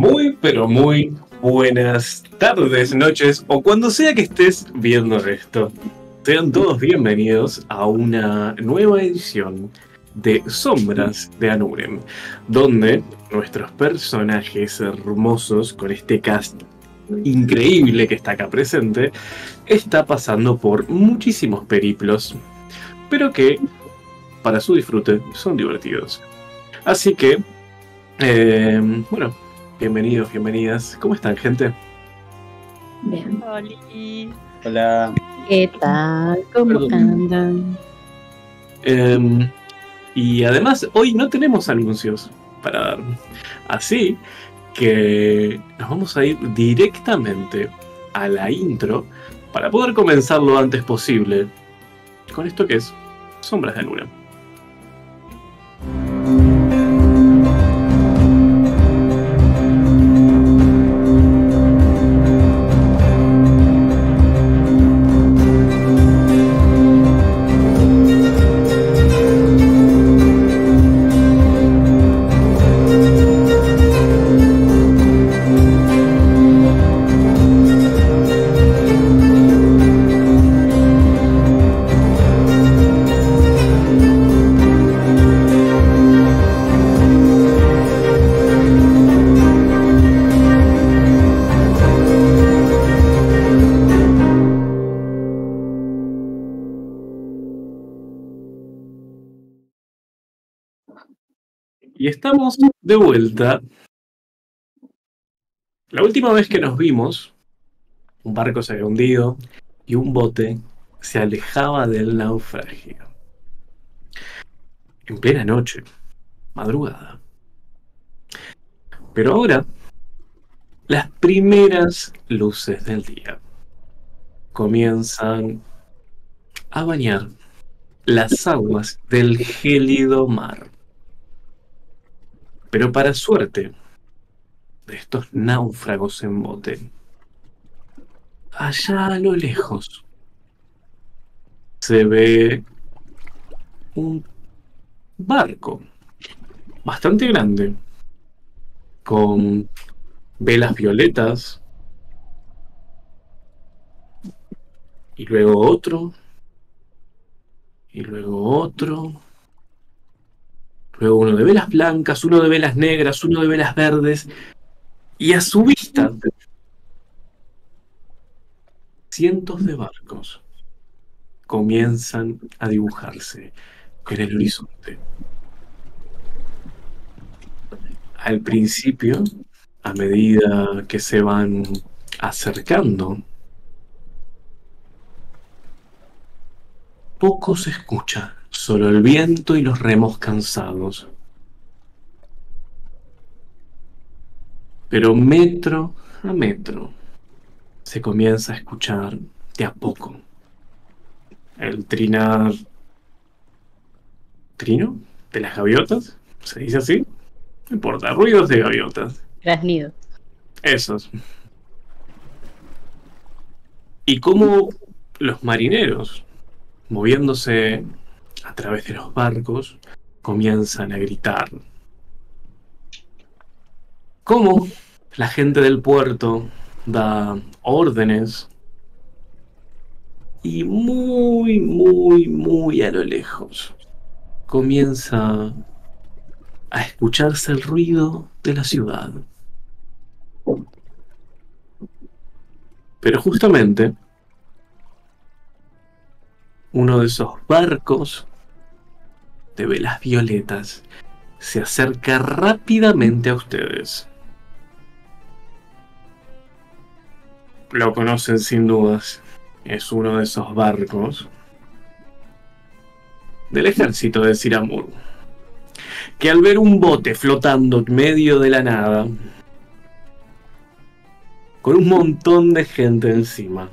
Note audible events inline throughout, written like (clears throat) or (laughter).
Muy, pero muy buenas tardes, noches o cuando sea que estés viendo esto. Sean todos bienvenidos a una nueva edición de Sombras de Anurem, donde nuestros personajes hermosos con este cast increíble que está acá presente, está pasando por muchísimos periplos, pero que para su disfrute son divertidos. Así que, eh, bueno, bienvenidos, bienvenidas. ¿Cómo están, gente? Bien. Hola. ¿Qué tal? ¿Cómo andan? Eh, y además, hoy no tenemos anuncios para dar. Así que nos vamos a ir directamente a la intro para poder comenzar lo antes posible con esto que es Sombras de Luna. Estamos de vuelta. La última vez que nos vimos, un barco se había hundido y un bote se alejaba del naufragio. En plena noche, madrugada. Pero ahora, las primeras luces del día comienzan a bañar las aguas del gélido mar. Pero para suerte de estos náufragos en bote, allá a lo lejos se ve un barco bastante grande con velas violetas y luego otro y luego otro Luego uno de velas blancas, uno de velas negras, uno de velas verdes. Y a su vista, cientos de barcos comienzan a dibujarse en el horizonte. Al principio, a medida que se van acercando, poco se escucha solo el viento y los remos cansados. Pero metro a metro se comienza a escuchar de a poco el trinar. ¿Trino? ¿De las gaviotas? ¿Se dice así? No importa, ruidos de gaviotas. Grasnido. Esos. Y cómo los marineros, moviéndose a través de los barcos, comienzan a gritar. Cómo la gente del puerto da órdenes y muy, muy, muy a lo lejos comienza a escucharse el ruido de la ciudad. Pero justamente uno de esos barcos de velas violetas se acerca rápidamente a ustedes. Lo conocen sin dudas. Es uno de esos barcos del ejército de Siramur. Que al ver un bote flotando en medio de la nada, con un montón de gente encima,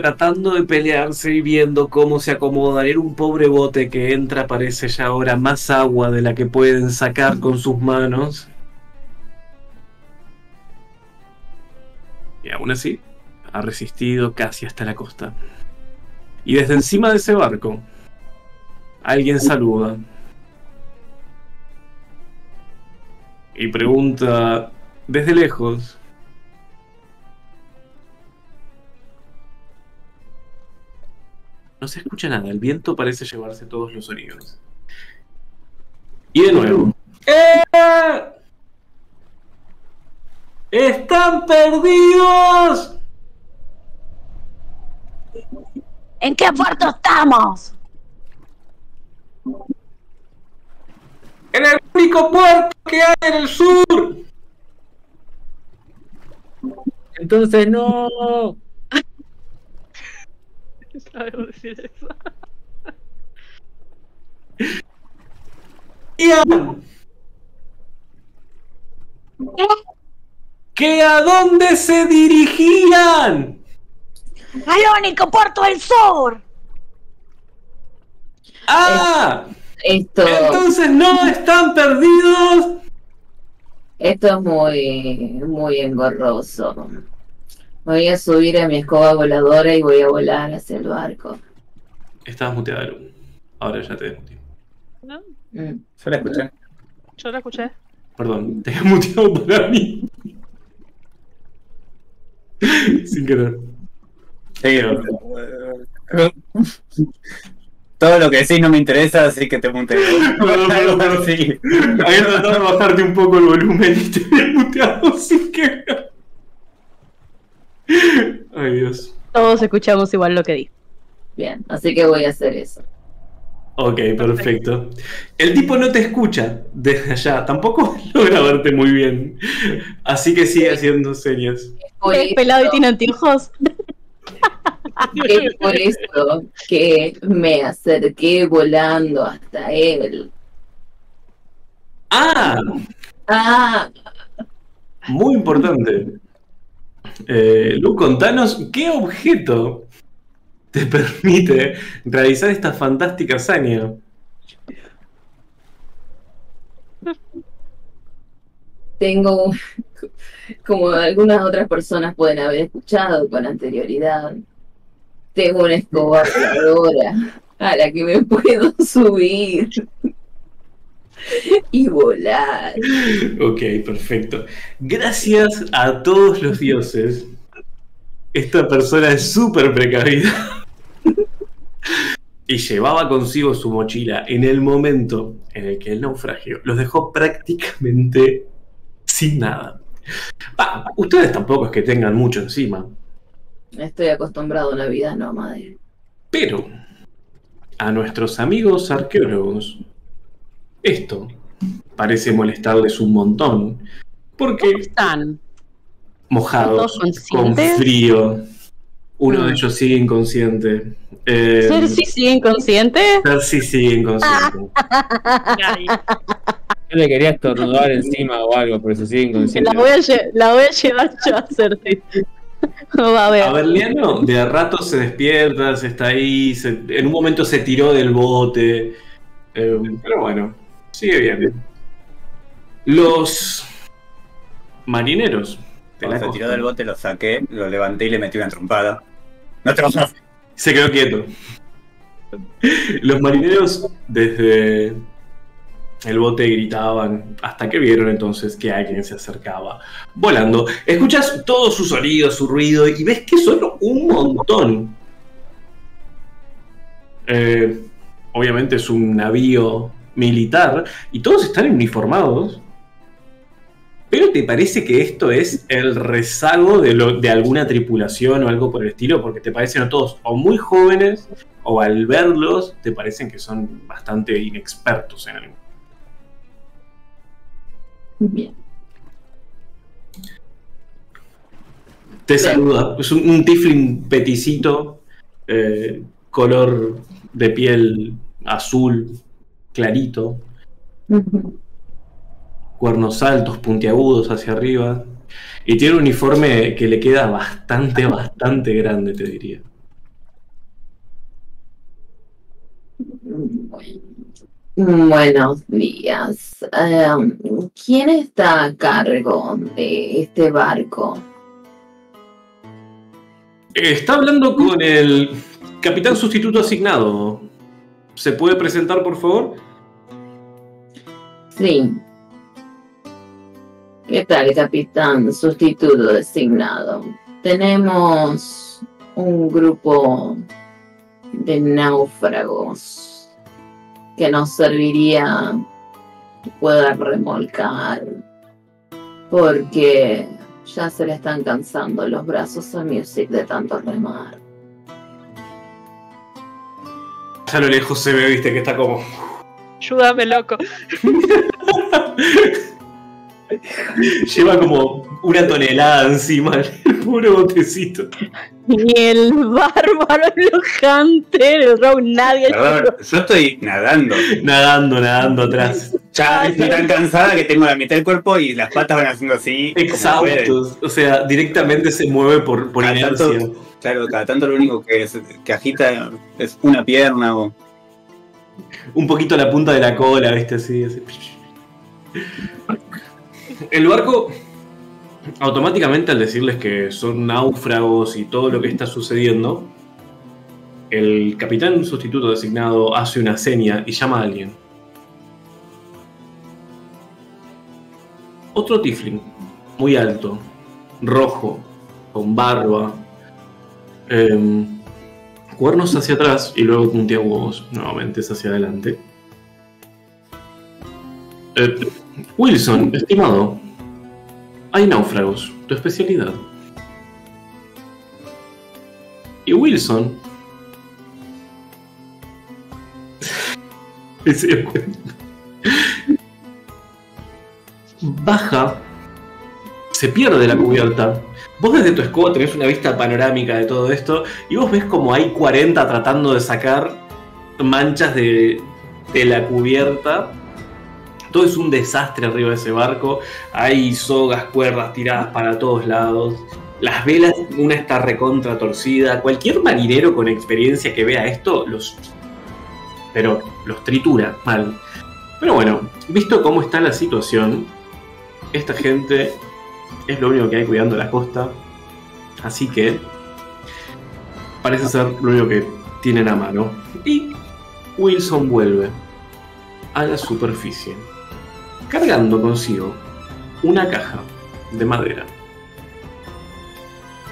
tratando de pelearse y viendo cómo se acomodan. Era un pobre bote que entra, parece ya ahora más agua de la que pueden sacar con sus manos. Y aún así, ha resistido casi hasta la costa. Y desde encima de ese barco, alguien saluda. y pregunta desde lejos. No se escucha nada, el viento parece llevarse todos los sonidos. Y de nuevo. ¡Eh! ¡Están perdidos! ¿En qué puerto estamos? En el único puerto que hay en el sur. Entonces no. (laughs) Sabemos decir eso. (laughs) Ian. ¿Que a dónde se dirigían? ¡Al único puerto del sur! ¡Ah! Esto, Entonces no están perdidos. esto es muy, muy engorroso. Voy a subir a mi escoba voladora y voy a volar hacia el barco. Estabas muteada, Lu. Ahora ya te desmuteé. ¿No? Mm. Yo la escuché. Yo la escuché. Perdón, te he muteado para mí. (laughs) Sin querer. Sí, Todo lo que decís no me interesa, así que te muteo. (laughs) Perdón, perdón, perdón. Sí. Había tratado de bajarte un poco el volumen y te había muteado sin querer. Ay, Dios. Todos escuchamos igual lo que dijo. Bien, así que voy a hacer eso. Ok, perfecto. El tipo no te escucha desde allá, tampoco (laughs) logra verte muy bien. Así que sigue haciendo señas. ¿Es pelado y tiene anteojos? (laughs) Es por eso que me acerqué volando hasta él. ¡Ah! Ah, Muy importante. Eh, Lu, contanos qué objeto te permite realizar esta fantástica hazaña. tengo, como algunas otras personas pueden haber escuchado con anterioridad, tengo una escoba a la que me puedo subir (laughs) y volar. Ok, perfecto. Gracias a todos los dioses. Esta persona es súper precavida. (laughs) Y llevaba consigo su mochila en el momento en el que el naufragio los dejó prácticamente sin nada. Ustedes tampoco es que tengan mucho encima, Estoy acostumbrado a una vida nómade. pero a nuestros amigos arqueólogos esto parece molestarles un montón, porque Están. mojados, ¿Todos con frío. Uno de Mm. ellos sigue inconsciente. Eh, ¿Cersei sigue inconsciente? Cersei sigue inconsciente. Yo le quería estornudar encima o algo, pero se sigue inconsciente. La voy, a lle- la voy a llevar yo a Cersei. (laughs) Va a ver. A de a rato se despierta, se está ahí, se- en un momento se tiró del bote. eh, pero bueno, sigue bien. Los marineros Cuando se costa tiró del bote, lo saqué, lo levanté y le metí una trompada. No te vas se quedó quieto. Los marineros desde el bote gritaban hasta que vieron entonces que alguien se acercaba volando. Escuchas todo su sonido, su ruido y ves que son un montón. Eh, obviamente es un navío militar y todos están uniformados. Pero te parece que esto es el rezago de, lo- de alguna tripulación o algo por el estilo, porque te parecen a todos o muy jóvenes o al verlos te parecen que son bastante inexpertos en algo. Bien. Te Bien. saluda, es un, un tifling peticito, eh, color de piel azul, clarito, cuernos altos, puntiagudos hacia arriba, y tiene un uniforme que le queda bastante, (laughs) bastante grande, te diría. Buenos días. Em, ¿Quién está a cargo de este barco? Está hablando con el capitán sustituto asignado. ¿Se puede presentar, por favor? Sí. ¿Qué tal, capitán sustituto designado? Tenemos un grupo de náufragos que nos serviría que pueda remolcar porque ya se le están cansando los brazos a Music de tanto remar. Ya a lo lejos se ve, viste, que está como. Ayúdame, loco. (laughs) Lleva como una tonelada encima el (laughs) puro botecito. Y el bárbaro, el Hunter, el Rogue, nadie. Perdón, yo estoy nadando. Nadando, nadando atrás. Ya estoy tan cansada que tengo la mitad del cuerpo y las patas van haciendo así. Exhaustos. O sea, directamente se mueve por, por inercia. tanto, claro, cada tanto lo único que, es- que agita es una pierna o. Un poquito la punta de la cola, viste, así. así. El barco, automáticamente al decirles que son náufragos y todo lo que está sucediendo, el capitán sustituto designado hace una seña y llama a alguien. Otro tifling, muy alto, rojo, con barba, em, cuernos hacia atrás y luego puntiagudos nuevamente es hacia adelante. Eh, Wilson, estimado, hay náufragos, tu especialidad. Y Wilson. (laughs) Baja, se pierde la cubierta. Vos desde tu escoba tenés una vista panorámica de todo esto y vos ves como hay 40 tratando de sacar manchas de, de la cubierta. Todo es un desastre arriba de ese barco. Hay sogas, cuerdas tiradas para todos lados. Las velas, una está recontra torcida. Cualquier marinero con experiencia que vea esto, los. Pero los tritura mal. Pero bueno, visto cómo está la situación, esta gente es lo único que hay cuidando la costa. Así que. Parece ser lo único que tienen a mano. Y Wilson vuelve a la superficie, cargando consigo una caja de madera.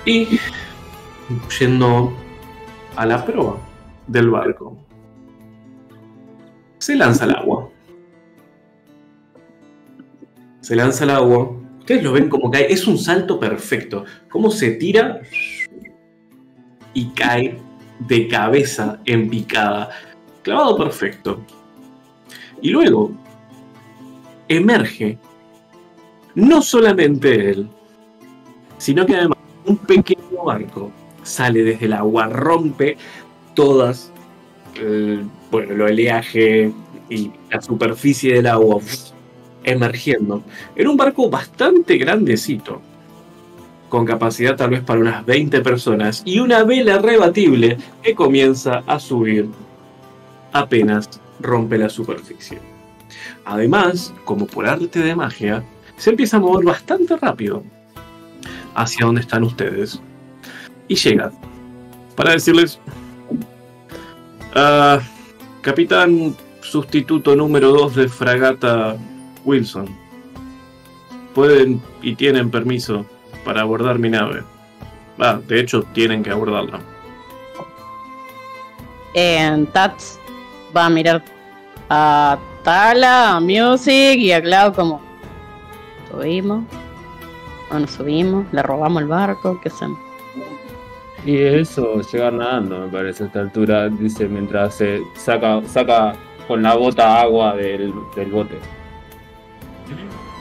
Y yendo a la proa del barco, se lanza al agua. Se lanza al agua. Ustedes lo ven como cae. Es un salto perfecto. Cómo se tira y cae de cabeza en picada. Clavado perfecto. Y luego emerge no solamente él, sino que además un pequeño barco sale desde el agua, rompe todas el, bueno, el oleaje y la superficie del agua emergiendo en un barco bastante grandecito con capacidad tal vez para unas 20 personas y una vela rebatible que comienza a subir apenas rompe la superficie. Además, como por arte de magia, se empieza a mover bastante rápido hacia donde están ustedes y llega para decirles, "Ah, capitán sustituto número 2 de fragata Wilson, pueden y tienen permiso para abordar mi nave. Ah, de hecho, tienen que abordarla. En Tats va a mirar a Tala, a Music y a Cloud como subimos, o nos subimos, le robamos el barco, ¿qué hacemos? Y eso, llegar nadando, me parece, a esta altura, dice, mientras se saca, saca con la bota agua del, del bote.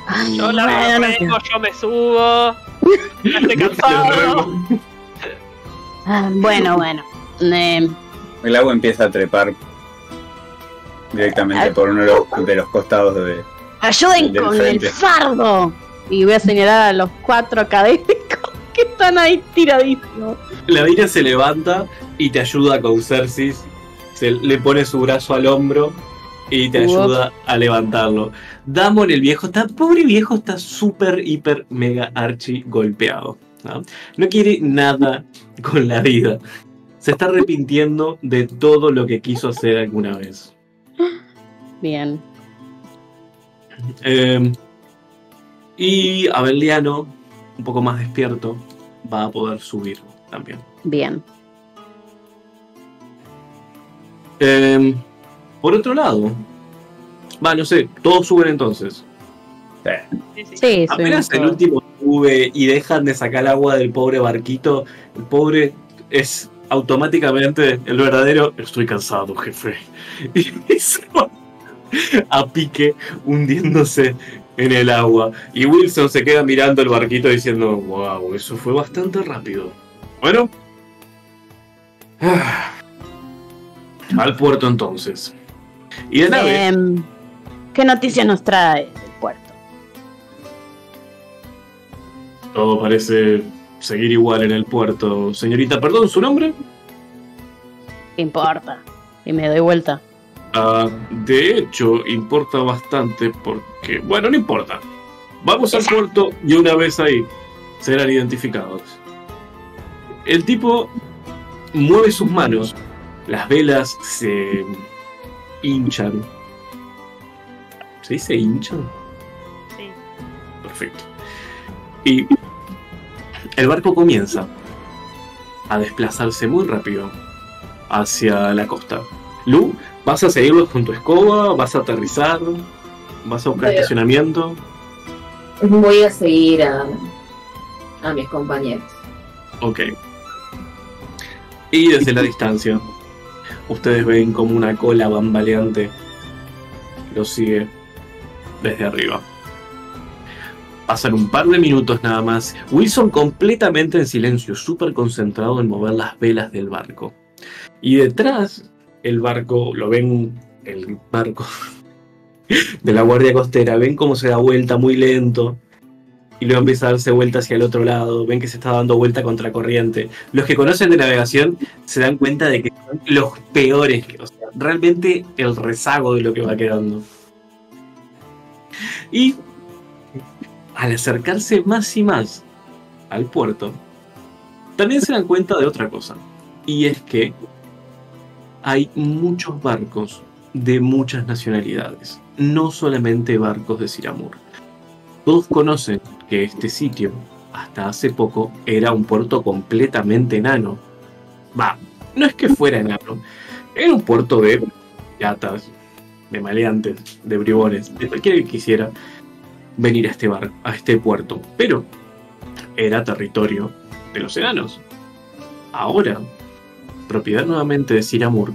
Ay, Yo la bueno, remo, yo me subo. (laughs) Ya estoy cansado. ah, bueno, bueno. Eh, El agua empieza a trepar directamente por uno de los, de los costados de. ayuden Del con frente. el fardo. Y voy a señalar a los cuatro académicos (laughs) que están ahí tiradísimos. La Dina se levanta y te ayuda con Cersis. Se le pone su brazo al hombro y te Uop. ayuda a levantarlo. Damon, el viejo, está, pobre viejo, está súper, hiper, mega archi golpeado. ¿no? no quiere nada con la vida. Se está arrepintiendo de todo lo que quiso hacer alguna vez. Bien. Eh, Y Abeliano, un poco más despierto, va a poder subir también. Bien. Em, por otro lado, va, no sé, todos suben entonces. Sí. Sí, sí. Apenas el último sube y dejan de sacar agua del pobre barquito, el pobre es automáticamente el verdadero. Estoy cansado, jefe. (laughs) Y se va a pique hundiéndose en el agua. Y Wilson se queda mirando el barquito diciendo: Wow, eso fue bastante rápido. Bueno, ah, al puerto entonces. Y de nave. Em, ¿Qué noticia nos trae del puerto? Todo parece seguir igual en el puerto. Señorita, perdón, ¿su nombre? ¿Qué importa? Y me doy vuelta. Ah, de hecho, importa bastante porque... Bueno, no importa. Vamos al puerto y una vez ahí serán identificados. El tipo mueve sus manos. Las velas se hinchan. ¿Se dice hinchan? Sí. Perfecto. Y el barco comienza a desplazarse muy rápido hacia la costa. Lu, ¿vas a seguirlos con tu escoba? ¿Vas a aterrizar? ¿Vas a buscar estacionamiento? Voy a seguir a, a mis compañeros. Ok. Y desde la distancia, ustedes ven como una cola bambaleante los sigue desde arriba. Pasan un par de minutos nada más. Wilson completamente en silencio, súper concentrado en mover las velas del barco. Y detrás, el barco, lo ven, el barco (laughs) de la Guardia Costera, ven cómo se da vuelta muy lento. Y luego empieza a darse vuelta hacia el otro lado. Ven que se está dando vuelta contra corriente. Los que conocen de navegación se dan cuenta de que son los peores. O sea, realmente el rezago de lo que va quedando. Y al acercarse más y más al puerto, también se dan cuenta de otra cosa. Y es que hay muchos barcos de muchas nacionalidades. No solamente barcos de Siramur. Todos conocen que este sitio, hasta hace poco, era un puerto completamente enano. Va, no es que fuera enano. Era un puerto de piratas, de maleantes, de bribones, de cualquiera que quisiera venir a este bar, a este puerto. Pero era territorio de los enanos. Ahora, propiedad nuevamente de Siramur,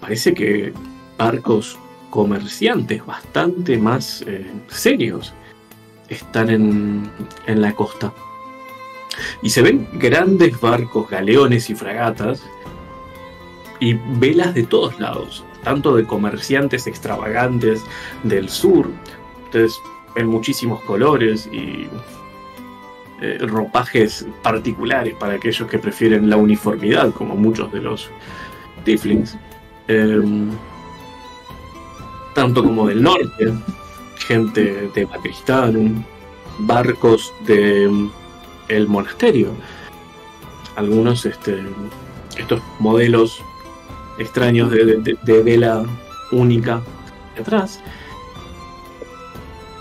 parece que barcos comerciantes bastante más eh, serios están en, en la costa. Y se ven grandes barcos, galeones y fragatas y velas de todos lados, tanto de comerciantes extravagantes del sur. Ustedes ven muchísimos colores y eh, ropajes particulares para aquellos que prefieren la uniformidad, como muchos de los Tiflings. Em, tanto como del norte, gente de Macristanum, barcos de mm, el monasterio. Algunos este, estos modelos extraños de, de- vela única detrás.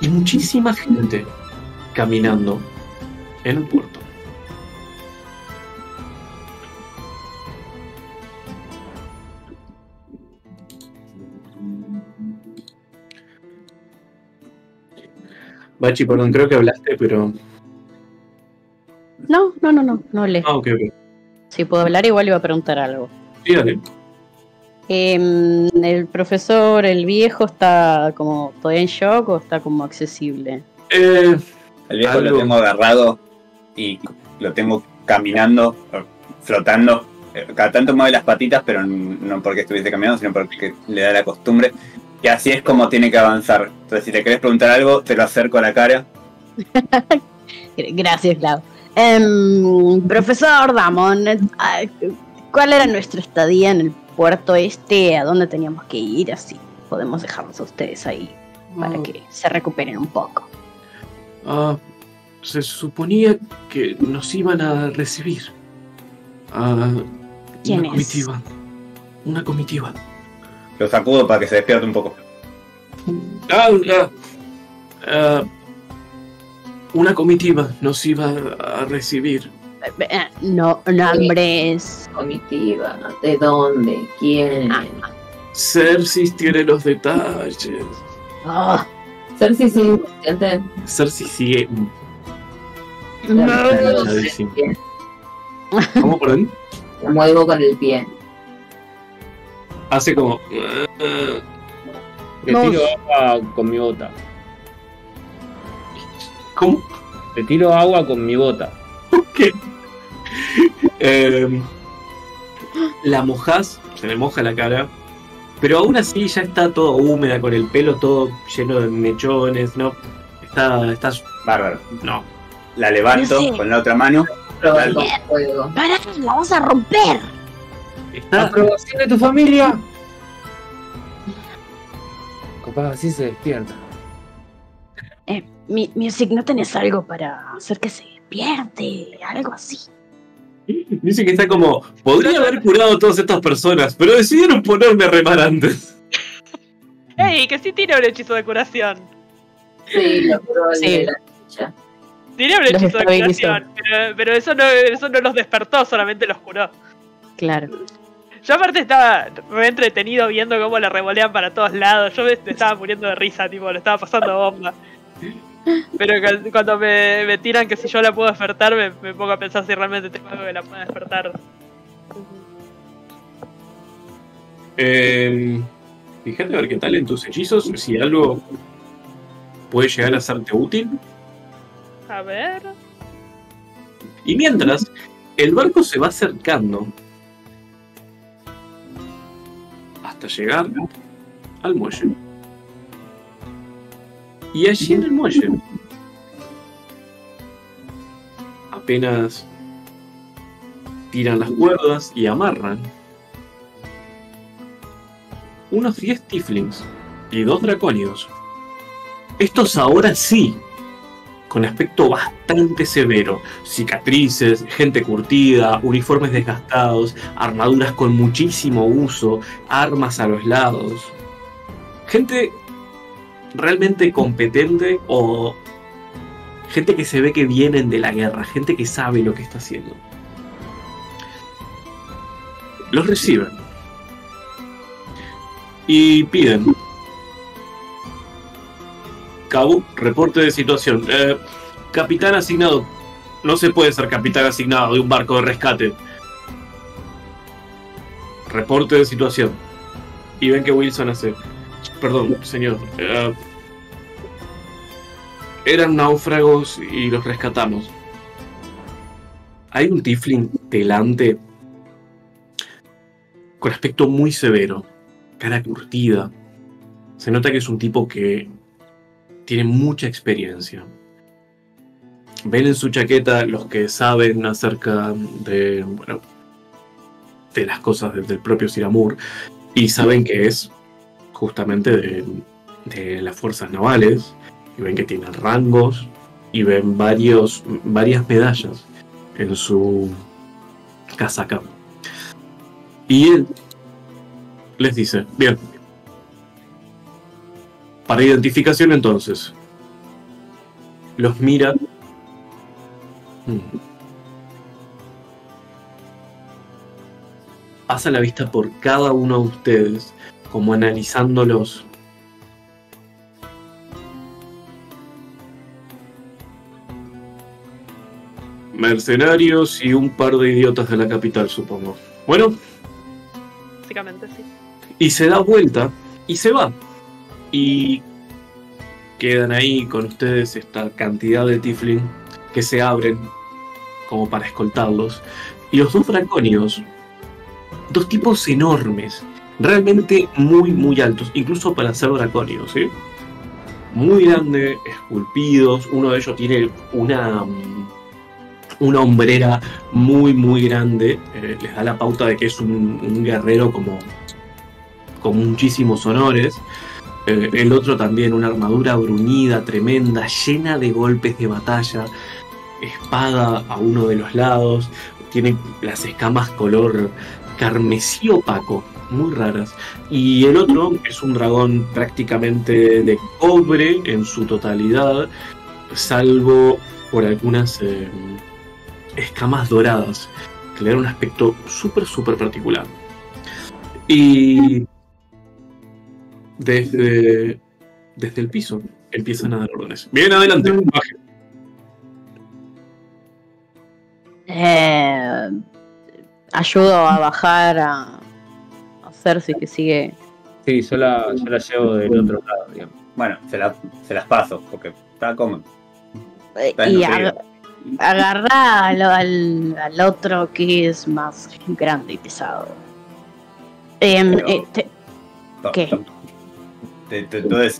Y muchísima gente caminando en el puerto. Bachi, perdón, creo que hablaste, pero. No, no, no, no, no le. Ah, ok, ok. Si puedo hablar, igual iba a preguntar algo. Sí, dale. Em, ¿El profesor, el viejo, está como todavía en shock o está como accesible? Eh, El viejo Algo. lo tengo agarrado y lo tengo caminando, flotando. Eh, Cada tanto mueve las patitas, pero no porque estuviese caminando, sino porque le da la costumbre. Y así es como tiene que avanzar. Entonces, si te querés preguntar algo, te lo acerco a la cara. (laughs) Gracias, Clau. Em, profesor Damon, eh, ¿cuál era nuestra estadía en el puerto este? ¿A dónde teníamos que ir? Así podemos dejarlos a ustedes ahí para Oh. que se recuperen un poco. ah, se suponía que nos iban a recibir. Ah, ¿Quién una es? comitiva. Una comitiva. Lo sacudo para que se despierte un poco. Ah, ah, ah, una comitiva nos iba a recibir. Eh, No, nombres. Comitiva, ¿de dónde? ¿Quién? Ah. Cersis tiene los detalles. Oh, Cersei sigue inconsciente. Cersei sigue no. enganchadísima. ¿Cómo por ahí? La muevo con el pie. Hace como. Le tiro agua con mi bota. ¿Cómo? Le tiro agua con mi bota. ¿Qué? Eh, la mojás, se le moja la cara, pero aún así ya está todo húmeda, con el pelo todo lleno de mechones, ¿no? Está, está, Bárbaro. no. La levanto Sí. con la otra mano. Pará, la vas a romper. Está, ¿Aprobación de tu familia? Capaz así se despierta. Eh, mi, Music, ¿no tenés algo para hacer que se despierte? Algo así. dice que está como, podría haber curado a todas estas personas, pero decidieron ponerme a remar antes. ¡Ey! Que sí tiene un hechizo de curación. Sí, lo curó Sí. la. Tiene un hechizo de curación. Pero, pero eso, no, eso no los despertó, solamente los curó. Claro. Yo aparte estaba re entretenido viendo cómo le revolean para todos lados. Yo me, estaba muriendo de risa, tipo, lo estaba pasando bomba. Pero cu- cuando me, me tiran que si yo la puedo despertar, me, me pongo a pensar si realmente tengo algo que la pueda despertar. Eh, fíjate a ver qué tal en tus hechizos, si algo puede llegar a serte útil. A ver. Y mientras, el barco se va acercando hasta llegar al muelle. Y allí en el muelle, apenas tiran las cuerdas y amarran unos 10 tieflings y dos dracónidos. Estos ahora sí con aspecto bastante severo, cicatrices, gente curtida, uniformes desgastados, armaduras con muchísimo uso, armas a los lados. Gente realmente competente o gente que se ve que vienen de la guerra, gente que sabe lo que está haciendo. Los reciben y piden Reporte de situación. Eh, capitán asignado. No se puede ser capitán asignado de un barco de rescate. Reporte de situación. Y ven que Wilson hace. Perdón, señor. eh, eran náufragos y los rescatamos. Hay un Tiflin delante. Con aspecto muy severo. Cara curtida. Se nota que es un tipo que tiene mucha experiencia. Ven en su chaqueta los que saben acerca de, bueno, de las cosas del propio Siramur y saben que es justamente de, de las fuerzas navales y ven que tiene rangos y ven varios, varias medallas en su casaca. Y él les dice, bien, para identificación entonces. Los mira. Mm. Pasa la vista por cada uno de ustedes, como analizándolos. Mercenarios y un par de idiotas de la capital, supongo. Bueno, Básicamente, sí. y se da vuelta y se va. Y quedan ahí con ustedes esta cantidad de Tiflin que se abren como para escoltarlos. Y los dos draconios, dos tipos enormes, realmente muy, muy altos, incluso para ser draconios, ¿sí? Muy grandes, esculpidos. Uno de ellos tiene una, mm, una hombrera muy, muy grande. eh, les da la pauta de que es un, un guerrero como con muchísimos honores. Eh, el otro también una armadura bruñida, tremenda, llena de golpes de batalla, espada a uno de los lados, tiene las escamas color carmesí opaco, muy raras. Y el otro es un dragón prácticamente de cobre en su totalidad, salvo por algunas eh, escamas doradas que le dan un aspecto súper, súper particular. Y desde, desde el piso empiezan a dar órdenes. Bien, adelante. baje. Eh, ayudo a bajar a, a Cersei que sigue. Sí, yo la, yo la llevo del otro lado, digamos. Bueno, se, la- se las paso, porque está cómodo. eh, Está y ag- agarra al, al- al otro que es más grande y pesado. Em, Pero- eh, te- ¿Qué? Entonces,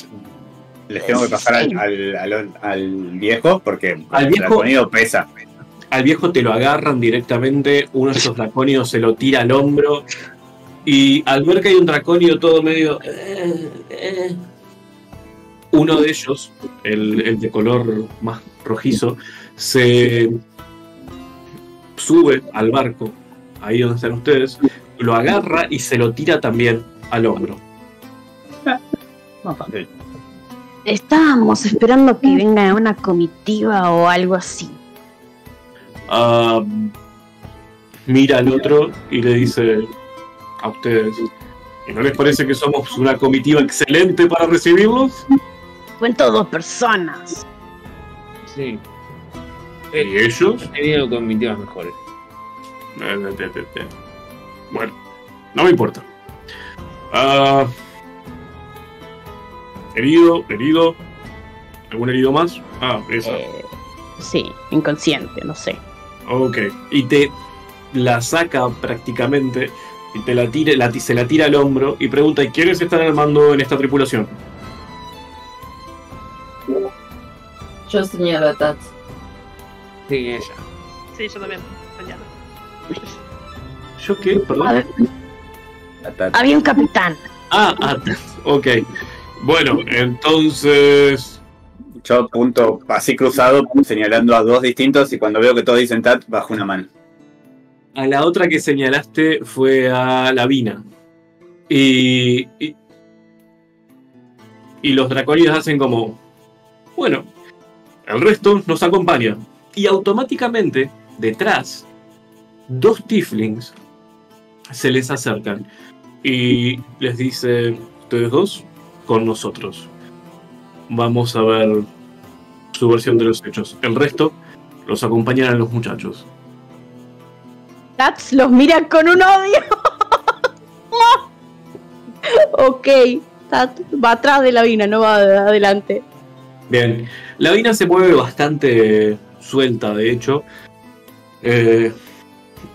les tengo que pasar al, Sí. al, al- al viejo, porque Al el viejo- draconido pesa. Al viejo te lo agarran directamente, uno de esos draconios se lo tira al hombro y al ver que hay un draconio todo medio... eh, eh, uno de ellos, el, el de color más rojizo, se sube al barco, ahí donde están ustedes, lo agarra y se lo tira también al hombro. Estábamos esperando que venga una comitiva o algo así. Ah, mira al otro y le dice a ustedes, ¿y no les parece que somos una comitiva excelente para recibirlos? Fueron dos personas. Sí, ¿Y ellos? he tenido comitivas mejores. Eh, eh, eh, eh, eh. Bueno, no me importa. Ah, herido, herido. ¿Algún herido más? Ah, esa. Eh, sí, inconsciente, no sé. Ok. Y te la saca prácticamente y te la tira, la, se la tira al hombro y pregunta, ¿y quiénes están al mando en esta tripulación? Yo señalo a Tats. Sí, ella. Sí, yo también. Señalo. ¿Yo qué? Perdón. había un capitán. Ah, ah, ok. Bueno, entonces... Yo punto así cruzado, señalando a dos distintos, y cuando veo que todos dicen Tat, bajo una mano. A la otra que señalaste fue a Lavina. Y, y. y los draconios hacen como. Bueno, el resto nos acompaña. Y automáticamente, detrás, dos tieflings se les acercan. Y les dice: Ustedes dos, con nosotros. Vamos a ver su versión de los hechos. El resto los acompañan a los muchachos. Tats los mira con un odio. (laughs) ok, Tats va atrás de la vina, no va adelante. Bien, la vina se mueve bastante suelta, de hecho. Eh,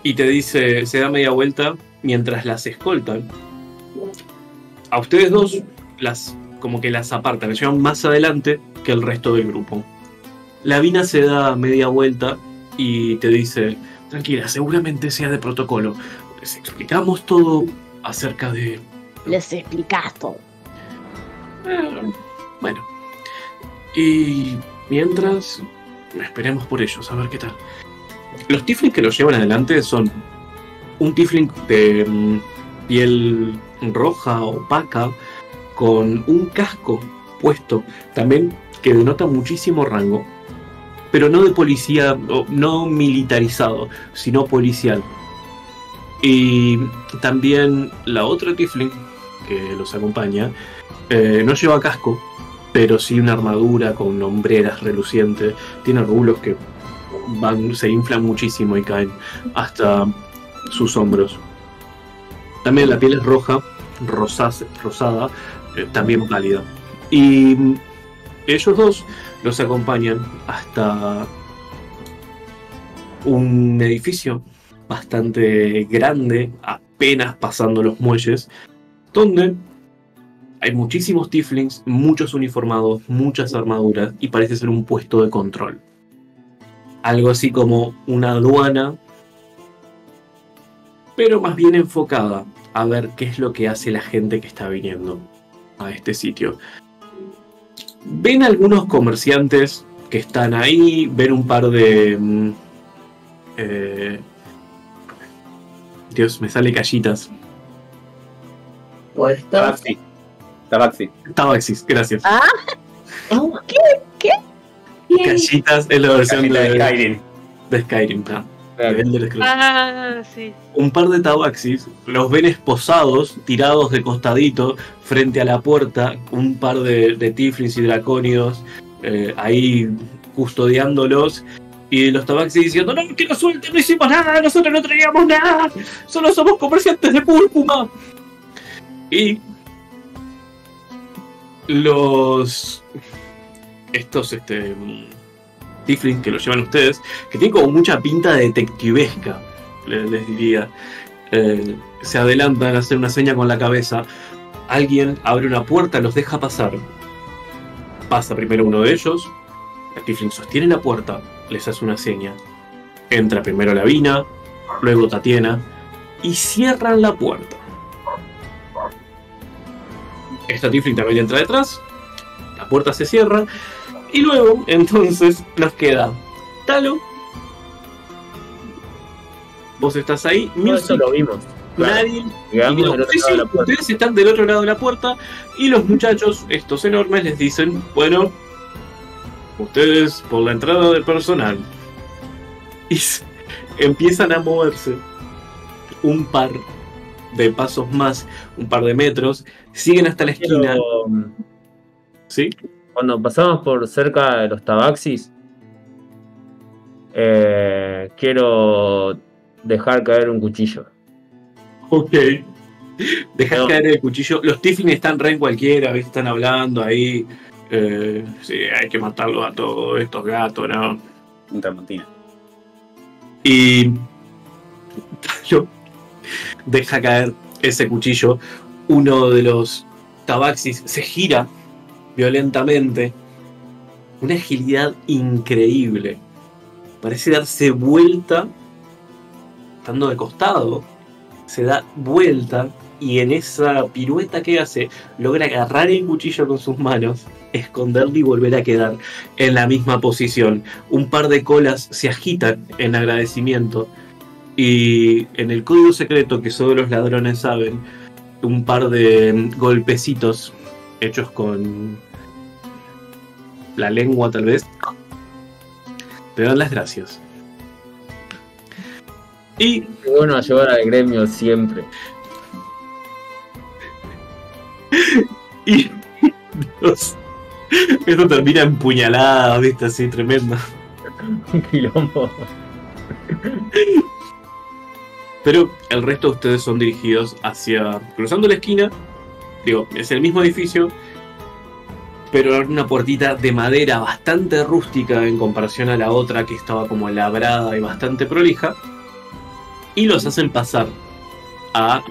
y te dice, se da media vuelta mientras las escoltan. A ustedes dos las como que las apartan, las llevan más adelante que el resto del grupo. La vina se da media vuelta y te dice, tranquila, seguramente sea de protocolo. Les explicamos todo acerca de Les explicás todo. Eh, bueno. Y mientras, esperemos por ellos, a ver qué tal. Los tieflings que los llevan adelante son un tiefling de mm, piel roja, opaca, con un casco puesto, también que denota muchísimo rango, pero no de policía, no militarizado, sino policial. Y también la otra tiefling que los acompaña eh, no lleva casco, pero sí una armadura con hombreras relucientes. Tiene rulos que se inflan muchísimo y caen hasta sus hombros. También la piel es roja, rosada, eh, también pálida. Y mm, ellos dos los acompañan hasta un edificio bastante grande, apenas pasando los muelles, donde hay muchísimos tieflings, muchos uniformados, muchas armaduras y parece ser un puesto de control. Algo así como una aduana, pero más bien enfocada a ver qué es lo que hace la gente que está viniendo a este sitio. Ven algunos comerciantes que están ahí, ven un par de... mm, eh, Dios, me sale callitas. Puesto. Tabaxi. Tabaxi. Tabaxis, gracias. Ah, ¿qué? ¿Qué? Callitas es la versión de, de Skyrim. de Skyrim, Ah, sí. Un par de tabaxis los ven esposados, tirados de costadito, frente a la puerta, un par de, de tieflings y dracónidos eh, ahí custodiándolos. Y los tabaxis diciendo, no, que nos suelten, no hicimos nada, nosotros no traíamos nada, solo somos comerciantes de púrpura. Y los estos este tieflings que los llevan ustedes, que tienen como mucha pinta de detectivesca, le- les, diría. Eh, se adelantan a hacer una seña con la cabeza. Alguien abre una puerta, los deja pasar. Pasa primero uno de ellos. El tiefling sostiene la puerta, les hace una seña. Entra primero Lavina, luego Tatiana, y cierran la puerta. Esta tiefling también entra detrás. La puerta se cierra. Y luego, entonces, nos queda Talo. Vos estás ahí. Eso lo vimos. Nadie. Y los- sí, sí, ustedes están del otro lado de la puerta. Y los muchachos, estos enormes, les dicen: Bueno, ustedes por la entrada del personal. Y empiezan a moverse un par de pasos más, un par de metros. Siguen hasta la esquina. Pero, um, ¿Sí? Cuando pasamos por cerca de los tabaxis, eh, quiero dejar caer un cuchillo. Ok. Dejas No. caer el cuchillo. Los Tiffin están re en cualquiera, ¿ves? están hablando ahí. Eh, sí, hay que matarlos a todos estos gatos, ¿no? Un tramontina. Y (laughs) yo deja caer ese cuchillo. Uno de los tabaxis se gira violentamente. Una agilidad increíble. Parece darse vuelta, estando de costado. Se da vuelta y en esa pirueta que hace logra agarrar el cuchillo con sus manos, esconderlo y volver a quedar en la misma posición un par de colas se agitan en agradecimiento y en el código secreto que solo los ladrones saben, un par de golpecitos hechos con la lengua tal vez, te dan las gracias. Y Qué bueno ayudar al gremio siempre. (laughs) Y Dios, esto termina en puñaladas, viste, así tremendo. Un quilombo. Pero el resto de ustedes son dirigidos hacia. cruzando la esquina. Digo, es el mismo edificio. Pero una puertita de madera bastante rústica en comparación a la otra que estaba como labrada y bastante prolija. Y los hacen pasar a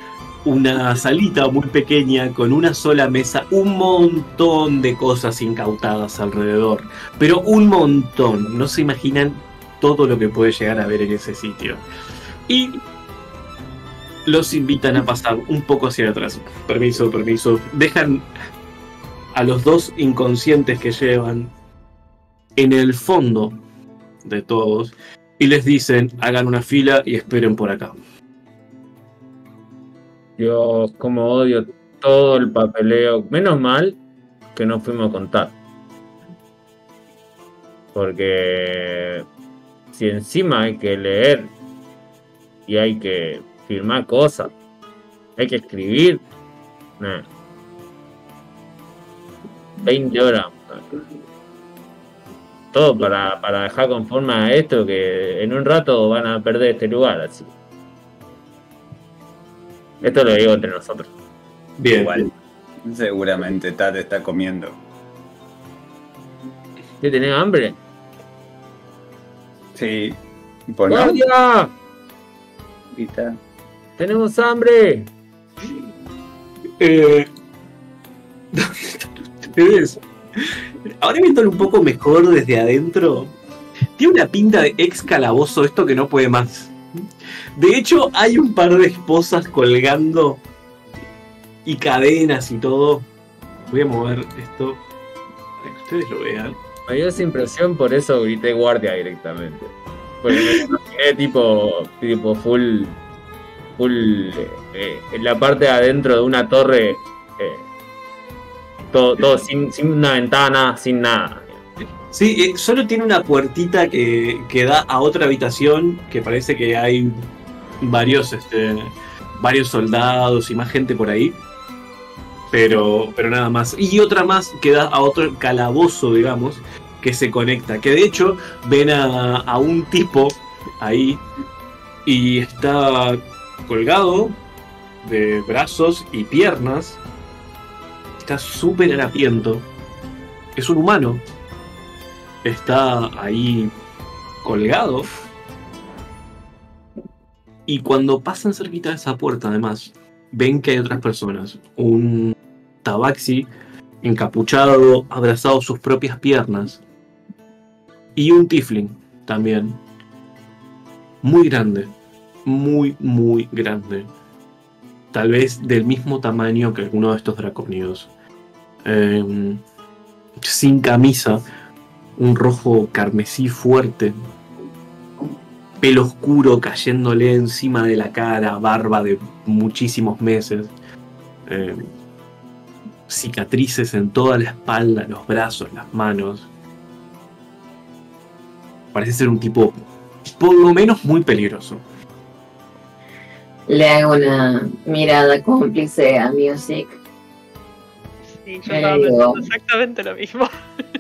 una salita muy pequeña con una sola mesa, un montón de cosas incautadas alrededor. Pero un montón. No se imaginan todo lo que puede llegar a ver en ese sitio. Y los invitan a pasar un poco hacia atrás. Permiso, permiso. Dejan a los dos inconscientes que llevan en el fondo de todos y les dicen hagan una fila y esperen por acá. Dios, como odio todo el papeleo. Menos mal que no fuimos a contar. Porque si encima hay que leer y hay que firmar cosas, hay que escribir. 20 horas. Todo para, para dejar conforme a esto que en un rato van a perder este lugar así. Esto lo digo entre nosotros. Bien. Igual. Seguramente Tat está comiendo. ¿Sí tenés hambre? Sí. ¿Y por qué? ¡Guardia! Grita. ¡Tenemos hambre! Eh, (laughs) ¿Dónde están ustedes? Ahora viéndolo un poco mejor desde adentro, tiene una pinta de ex calabozo esto que no puede más. De hecho, hay un par de esposas colgando y cadenas y todo. Voy a mover esto para que ustedes lo vean. Me dio esa impresión, por eso grité guardia directamente. Porque me imaginé tipo, tipo full, full, eh, eh, en la parte de adentro de una torre, eh, todo, todo sin, sin una ventana, sin nada. Sí, eh, solo tiene una puertita que, que da a otra habitación que parece que hay varios, este, varios soldados y más gente por ahí. Pero, pero nada más. Y otra más que da a otro calabozo, digamos, que se conecta. Que de hecho ven a, a un tipo ahí y está colgado de brazos y piernas. Está súper harapiento. Es un humano. Está ahí colgado. Y cuando pasan cerquita de esa puerta, además, ven que hay otras personas. Un tabaxi encapuchado, abrazado sus propias piernas. Y un tifling también. Muy grande. Muy, muy grande. Tal vez del mismo tamaño que alguno de estos draconidos. Eh, sin camisa. Un rojo carmesí fuerte. Pelo oscuro cayéndole encima de la cara. Barba de muchísimos meses. Eh, cicatrices en toda la espalda, los brazos, las manos. Parece ser un tipo, por lo menos, muy peligroso. Le hago una mirada cómplice a Music. Sí, yo estaba digo- pensando exactamente lo mismo.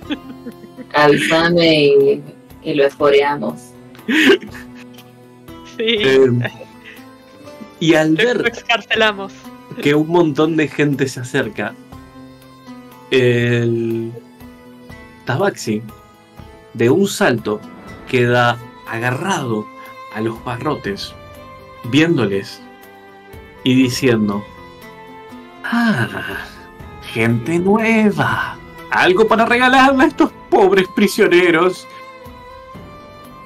(laughs) Avísame y, y lo esporeamos. Sí, Eh, y al lo ver excarcelamos. que un montón de gente se acerca, el Tabaxi, de un salto, queda agarrado a los barrotes, viéndoles y diciendo: Ah, gente nueva, algo para regalarle a estos pobres prisioneros.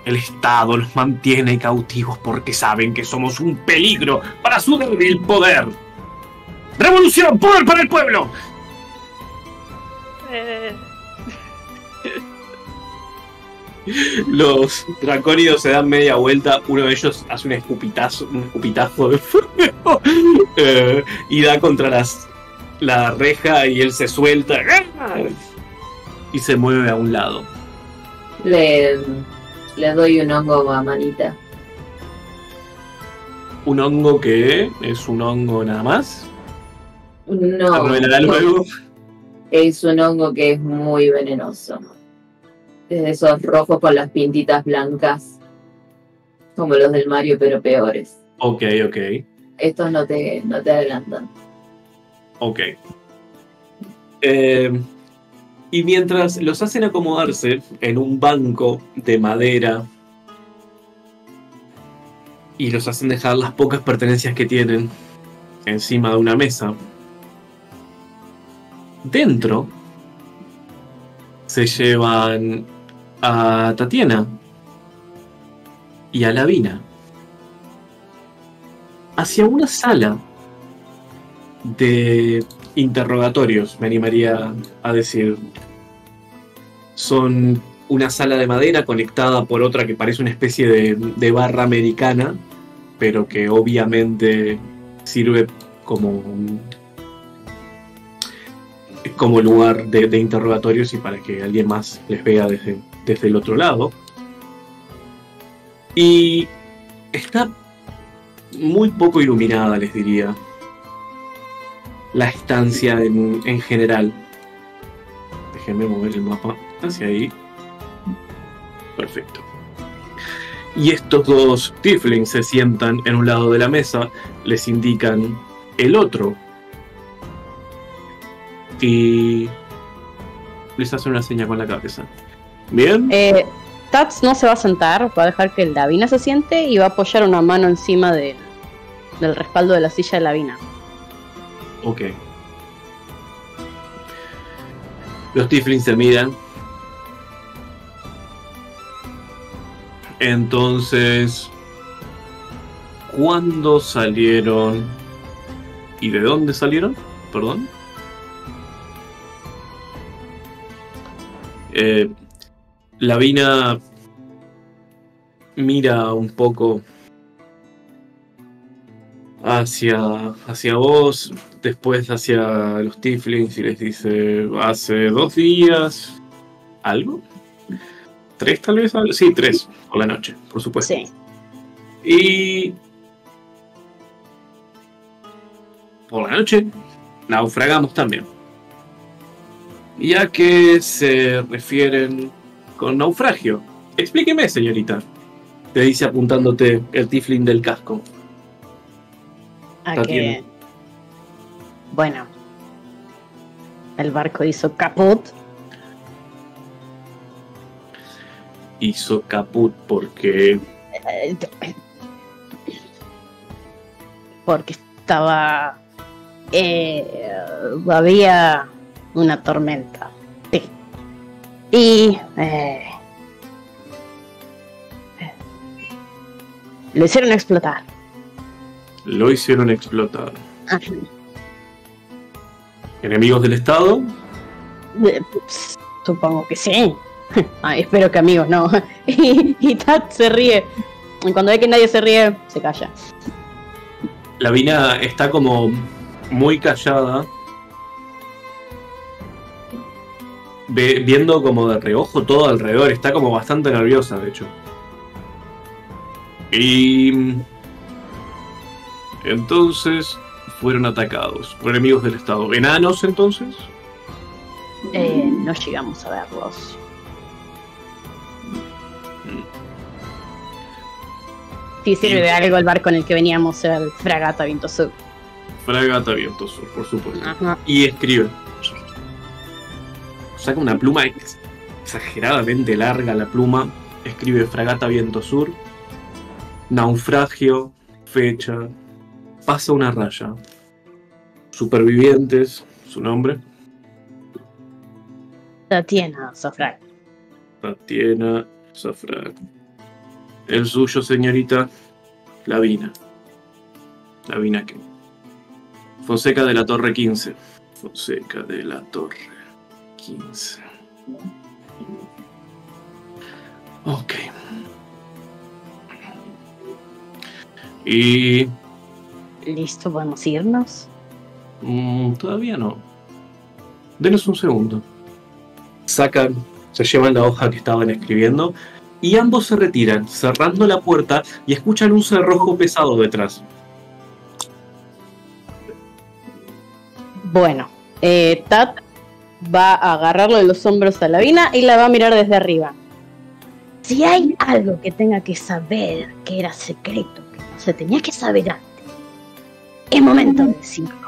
El Estado los mantiene cautivos porque saben que somos un peligro para su débil poder. ¡Revolución! ¡Poder para el pueblo! Eh, (laughs) Los dracónidos se dan media vuelta. Uno de ellos hace un escupitazo, un escupitazo de fuego (laughs) eh, y da contra las, la reja y él se suelta y se mueve a un lado. Le, le doy un hongo a manita. Un hongo que es un hongo nada más. No, luego. es un hongo que es muy venenoso. Es de esos rojos con las pintitas blancas. Como los del Mario, pero peores. Ok, ok, Estos no te, no te adelantan. Ok. Eh, y mientras los hacen acomodarse en un banco de madera y los hacen dejar las pocas pertenencias que tienen encima de una mesa, dentro se llevan a Tatiana y a Lavina hacia una sala de interrogatorios, me animaría a decir. Son una sala de madera conectada por otra que parece una especie de, de barra americana, pero que obviamente sirve como como lugar de, interrogatorios y para que alguien más les vea desde, desde el otro lado. Y está muy poco iluminada, les diría. La estancia en, en general. Déjenme mover el mapa hacia ahí. Perfecto. Y estos dos Tiflings se sientan en un lado de la mesa, les indican el otro. Y les hacen una seña con la cabeza. Bien. Eh, Tats no se va a sentar, va a dejar que el Davina se siente y va a apoyar una mano encima del- del respaldo de la silla de Lavina. Ok. Los Tiflins se miran. Entonces, ¿cuándo salieron? ¿Y de dónde salieron? Perdón. Eh, Lavina mira un poco hacia, hacia vos, después hacia los Tiflins y les dice, hace dos días, ¿algo? tres tal vez. Sí, tres por la noche, por supuesto. Sí. Y por la noche naufragamos también. ¿Y a qué se refieren con naufragio? Explíqueme, señorita. Te dice apuntándote el tiflin del casco. A tiene. Bueno. El barco hizo caput. Hizo caput porque Porque estaba. eh, había una tormenta. Sí. Y. eh, eh, lo hicieron explotar. lo hicieron explotar. Ajá. Enemigos del Estado, Eh, Supongo que sí. (laughs) Ay, espero que amigos no. (laughs) Y, y Tat se ríe. Y cuando ve que nadie se ríe, se calla. la Vina está como muy callada. Ve- viendo como de reojo todo alrededor. Está como bastante nerviosa, de hecho. Y... Entonces fueron atacados por enemigos del Estado. ¿Enanos entonces? Eh, no llegamos a verlos. Si sirve de algo el barco en el que veníamos era el Fragata Viento Sur. Fragata Viento Sur, por supuesto. Ajá. Y escribe. Saca una pluma ex- exageradamente larga la pluma. Escribe Fragata Viento Sur. Naufragio. Fecha. Pasa una raya. Supervivientes. Su nombre. Tatiana Sofrak. Tatiana Safrak. El suyo, señorita. Lavina. Lavina que. Fonseca de la Torre 15. Fonseca de la Torre 15. Ok. Y. ¿Listo? ¿Podemos irnos? Mm, todavía no. Denos un segundo. Sacan, se llevan la hoja que estaban escribiendo y ambos se retiran, cerrando la puerta y escuchan un cerrojo pesado detrás. Bueno, eh, Tat va a agarrarlo de los hombros a la Vina y la va a mirar desde arriba. Si hay algo que tenga que saber que era secreto, que no se tenía que saber antes, es momento de decirlo.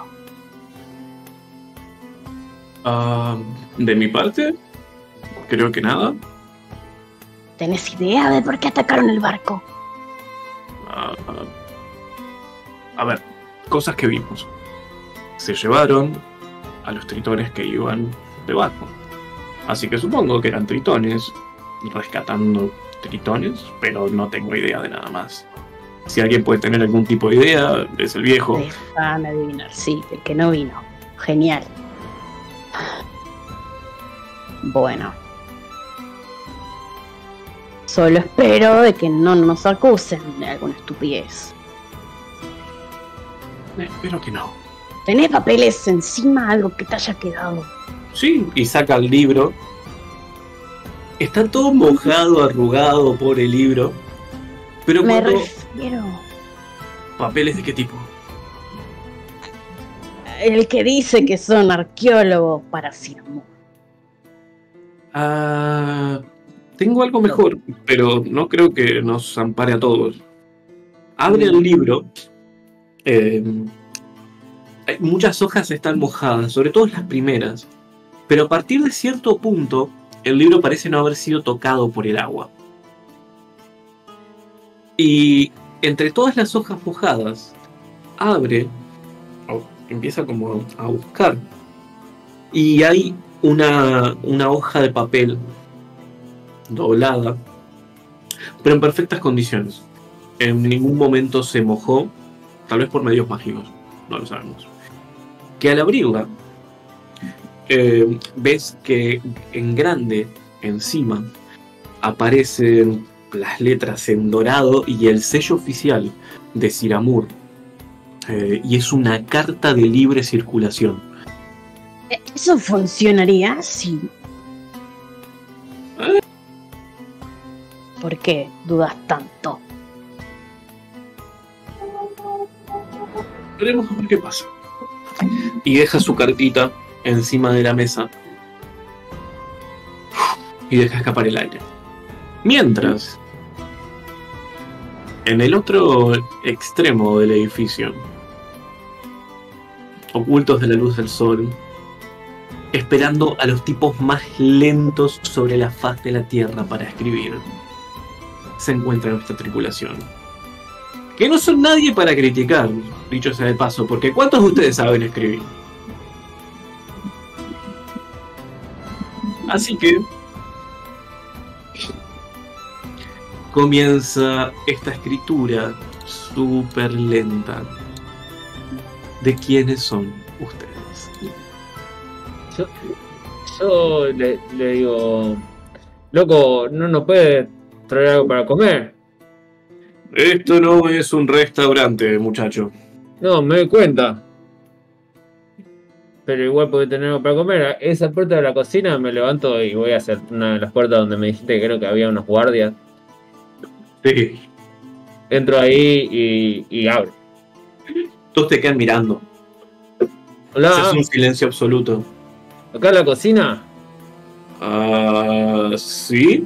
Ah, de mi parte, creo que nada. ¿Tenés idea de por qué atacaron el barco? Ah, a ver, cosas que vimos. Se llevaron a los tritones que iban de barco. Así que supongo que eran tritones, rescatando tritones, pero no tengo idea de nada más. Si alguien puede tener algún tipo de idea, es el viejo. Déjame adivinar, sí, el que no vino. Genial. Bueno. Solo espero de que no nos acusen de alguna estupidez. Eh, Espero que no. ¿Tenés papeles encima, algo que te haya quedado? Sí, y saca el libro. Está todo mojado, arrugado por el libro. Pero Me cuando... refiero. ¿Papeles de qué tipo? El que dice que son arqueólogos para Sinamor. Ah, tengo algo mejor, pero no creo que nos ampare a todos. Abre el libro. hay- muchas hojas están mojadas, sobre todo las primeras. Pero a partir de cierto punto, el libro parece no haber sido tocado por el agua. Y entre todas las hojas mojadas, abre, empieza como a buscar. Y hay una, una hoja de papel doblada, pero en perfectas condiciones. En ningún momento se mojó, tal vez por medios mágicos, no lo sabemos. Que al abrirla, eh, ves que en grande, encima, aparecen las letras en dorado y el sello oficial de Siramur. Eh, y es una carta de libre circulación. ¿Eso funcionaría? Sí. ¿Por qué dudas tanto? Veremos a ver qué pasa. Y deja su cartita encima de la mesa. Y deja escapar el aire. Mientras, en el otro extremo del edificio, ocultos de la luz del sol, esperando a los tipos más lentos sobre la faz de la Tierra para escribir, se encuentra nuestra tripulación. Que no son nadie para criticar, dicho sea de paso, porque ¿cuántos de ustedes saben escribir? Así que comienza esta escritura súper lenta de quiénes son. Yo, yo le, le digo, loco, ¿no nos puede traer algo para comer? Esto no es un restaurante, muchacho. No, me doy cuenta. Pero igual puede tener algo para comer. Esa puerta de la cocina me levanto y voy a hacer una de las puertas donde me dijiste que creo que había unos guardias. Sí. Entro ahí y, y abro. Todos te quedan mirando. Hola, Es un silencio absoluto. Acá en la cocina. Ah, sí.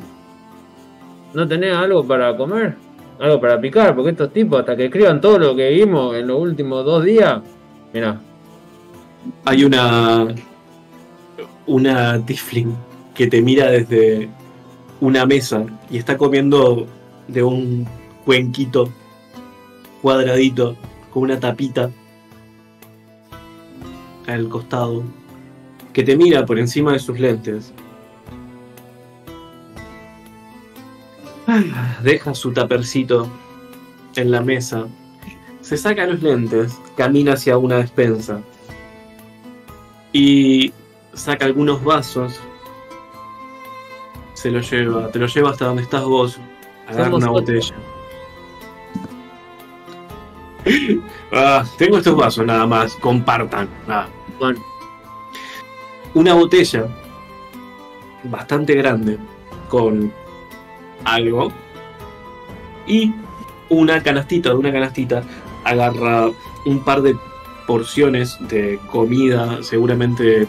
¿No tenés algo para comer? Algo para picar, porque estos tipos, hasta que escriban todo lo que vimos en los últimos dos días. Mira, Hay una. Una Tifling que te mira desde una mesa y está comiendo de un cuenquito cuadradito con una tapita al costado que te mira por encima de sus lentes. Ah, Deja su tapercito en la mesa, se saca los lentes, camina hacia una despensa y saca algunos vasos. Se lo lleva, te lo lleva hasta donde estás vos. Agarra una botella. (laughs) Ah, tengo estos vasos nada más, compartan. Ah, Juan, una botella bastante grande con algo y una canastita de una canastita agarra un par de porciones de comida seguramente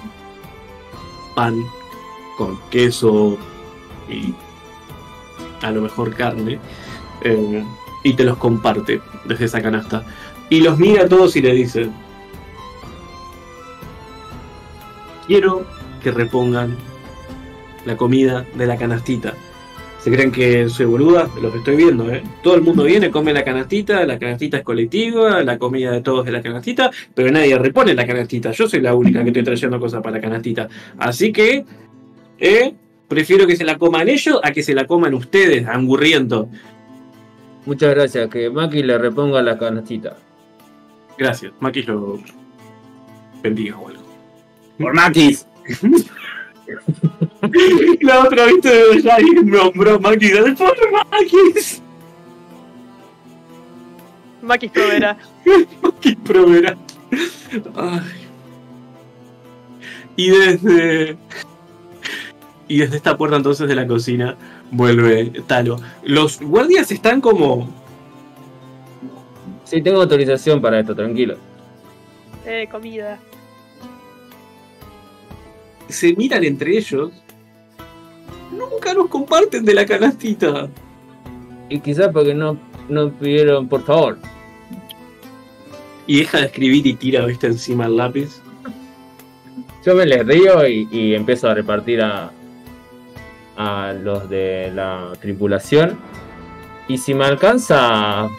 pan con queso y a lo mejor carne eh, y te los comparte desde esa canasta. Y los mira a todos y le dice quiero que repongan la comida de la canastita. ¿Se creen que soy boluda? Los estoy viendo, ¿eh? Todo el mundo viene, come la canastita, la canastita es colectiva, la comida de todos es la canastita, pero nadie repone la canastita. Yo soy la única que estoy trayendo cosas para la canastita. Así que, ¿eh? Prefiero que se la coman ellos a que se la coman ustedes, angurriento. muchas gracias. Que Maki le reponga la canastita. Gracias. Maki lo bendiga o algo. Por Maquis. (laughs) La otra, viste, ya nombró Maki. ¡Por! Maquis proveerá. (laughs) Maki proveerá. Ay. Y desde. Y desde esta puerta entonces de la cocina vuelve Talo. Los guardias están como. Sí, tengo autorización para esto, tranquilo. Eh, comida. Se miran entre ellos. Nunca nos comparten de la canastita. Y quizás porque no, no pidieron, por favor. Y deja de escribir y tira, viste, encima el lápiz. Yo me les río y, y empiezo a repartir a, a los de la tripulación. Y si me alcanza.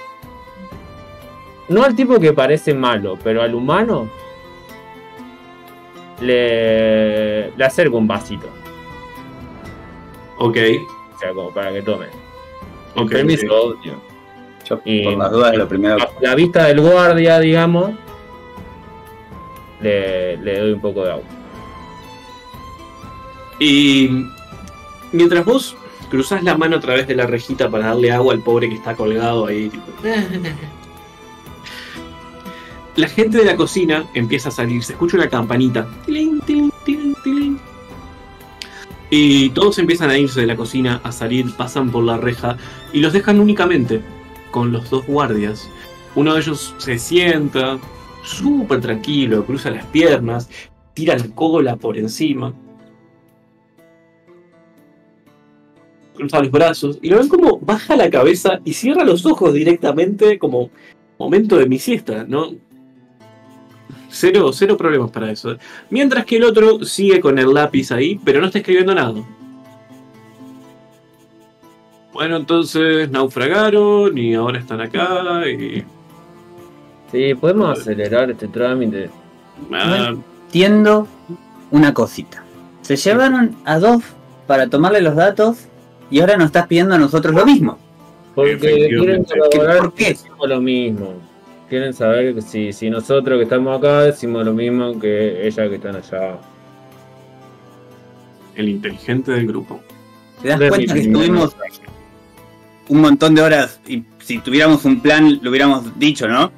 No al tipo que parece malo, pero al humano. Le, le acerco un vasito. Ok, O sea, como para que tomen. ok. Permiso, ok. obvio. Yo, Y- por las dudas, lo primero. A la vista del guardia, digamos. Le, le doy un poco de agua. Y mientras vos cruzás la mano a través de la rejita para darle agua al pobre que está colgado ahí, tipo. (laughs) La gente de la cocina empieza a salir, se escucha una campanita. Tilín, tilín, tilín. Y todos empiezan a irse de la cocina, a salir, pasan por la reja y los dejan únicamente con los dos guardias. Uno de ellos se sienta, súper tranquilo, cruza las piernas, tira la cola por encima. Cruza los brazos y lo ven como baja la cabeza y cierra los ojos directamente como momento de mi siesta, ¿no? Cero, cero problemas para eso. Mientras que el otro sigue con el lápiz ahí, pero no está escribiendo nada. Bueno, entonces naufragaron y ahora están acá y... Sí, podemos acelerar este trámite. Ah, Entiendo una cosita. Se llevaron a dos para tomarle los datos y ahora nos estás pidiendo a nosotros lo mismo. Porque quieren colaborar ¿Por qué? lo mismo. Quieren saber que si, si nosotros que estamos acá decimos lo mismo que ella que están allá. el inteligente del grupo. ¿Te das De cuenta que estuvimos Un montón de horas y si tuviéramos un plan lo hubiéramos dicho, ¿no?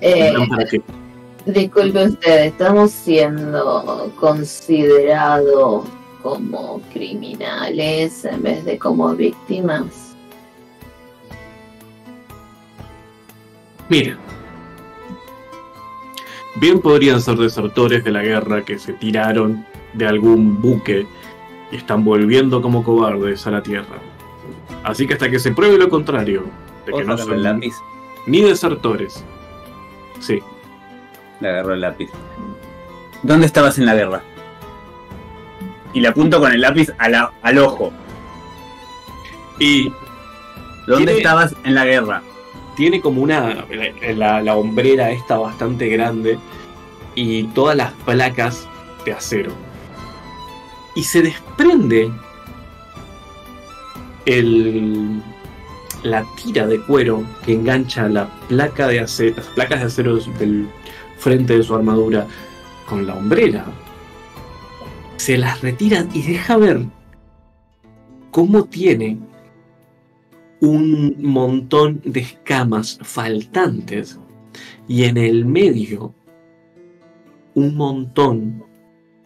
Eh, disculpe usted, estamos siendo considerados como criminales en vez de como víctimas. Mira. Bien podrían ser desertores de la guerra que se tiraron de algún buque y están volviendo como cobardes a la tierra. Así que hasta que se pruebe lo contrario, de que ¿Puedo no sacarle el son lápiz? ni desertores. Sí. Le agarró el lápiz. ¿Dónde estabas en la guerra? Y le apunto con el lápiz a la- al ojo. Y ¿Dónde estabas en la guerra? Tiene como una. La, la hombrera esta bastante grande y todas las placas de acero. Y se desprende el, la tira de cuero que engancha la placa de acero, las placas de acero del frente de su armadura con la hombrera. Se las retira y deja ver cómo tiene un montón de escamas faltantes y en el medio un montón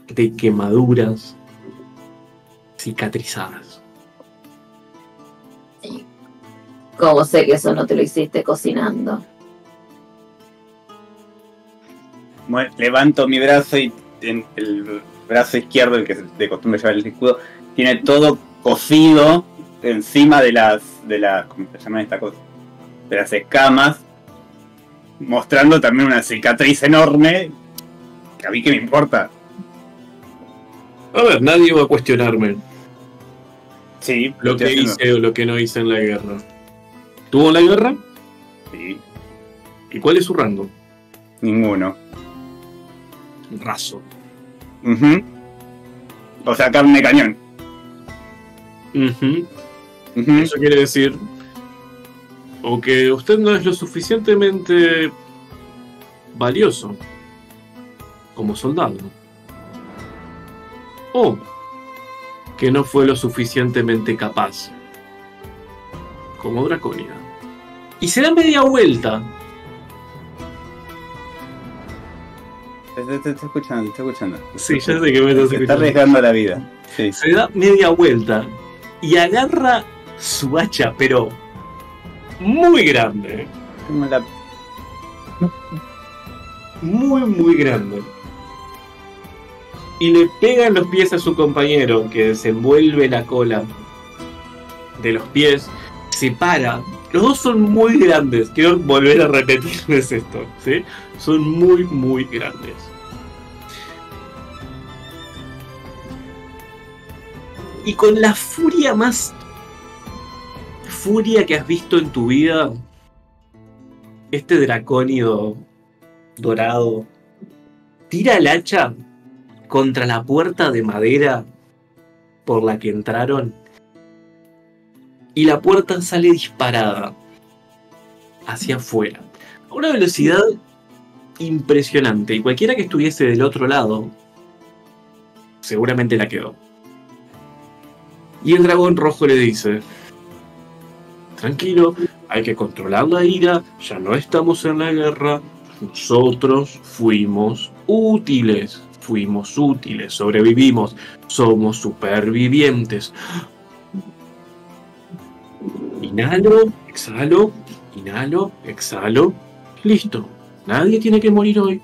de quemaduras cicatrizadas. ¿Cómo sé que eso no te lo hiciste cocinando? Bueno, levanto mi brazo y en el brazo izquierdo, el que de costumbre lleva el escudo, tiene todo cosido encima de las, de las, ¿cómo se llama esta cosa? De las escamas, mostrando también una cicatriz enorme, que a mí que me importa. A ver, nadie va a cuestionarme Sí, lo que haciendo- hice o lo que no hice en la guerra. ¿Tuvo la guerra? Sí, ¿Y cuál es su rango? ninguno. Raso. O sea, carne cañón. Ujú. Eso quiere decir o que usted no es lo suficientemente valioso como soldado, o que no fue lo suficientemente capaz como Draconia. Y se da media vuelta Te, te- te estoy escuchando, te estoy escuchando. Sí, ya sé que me estás Se está escuchando. arriesgando la vida. Sí. se da media vuelta y agarra su hacha, pero muy grande. Como la- muy, muy grande. Y le pega en los pies a su compañero, que desenvuelve la cola de los pies, se para. Los dos son muy grandes. Quiero volver a repetirles esto, ¿sí? Son muy, muy grandes. Y con la furia más furia que has visto en tu vida, este dracónido dorado tira el hacha contra la puerta de madera por la que entraron y la puerta sale disparada hacia afuera. A una velocidad impresionante. Y cualquiera que estuviese del otro lado seguramente la quedó. Y el dragón rojo le dice, tranquilo, hay que controlar la ira, ya no estamos en la guerra, nosotros fuimos útiles. fuimos útiles, sobrevivimos, somos supervivientes. Inhalo, exhalo, inhalo, exhalo. Listo. Nadie tiene que morir hoy.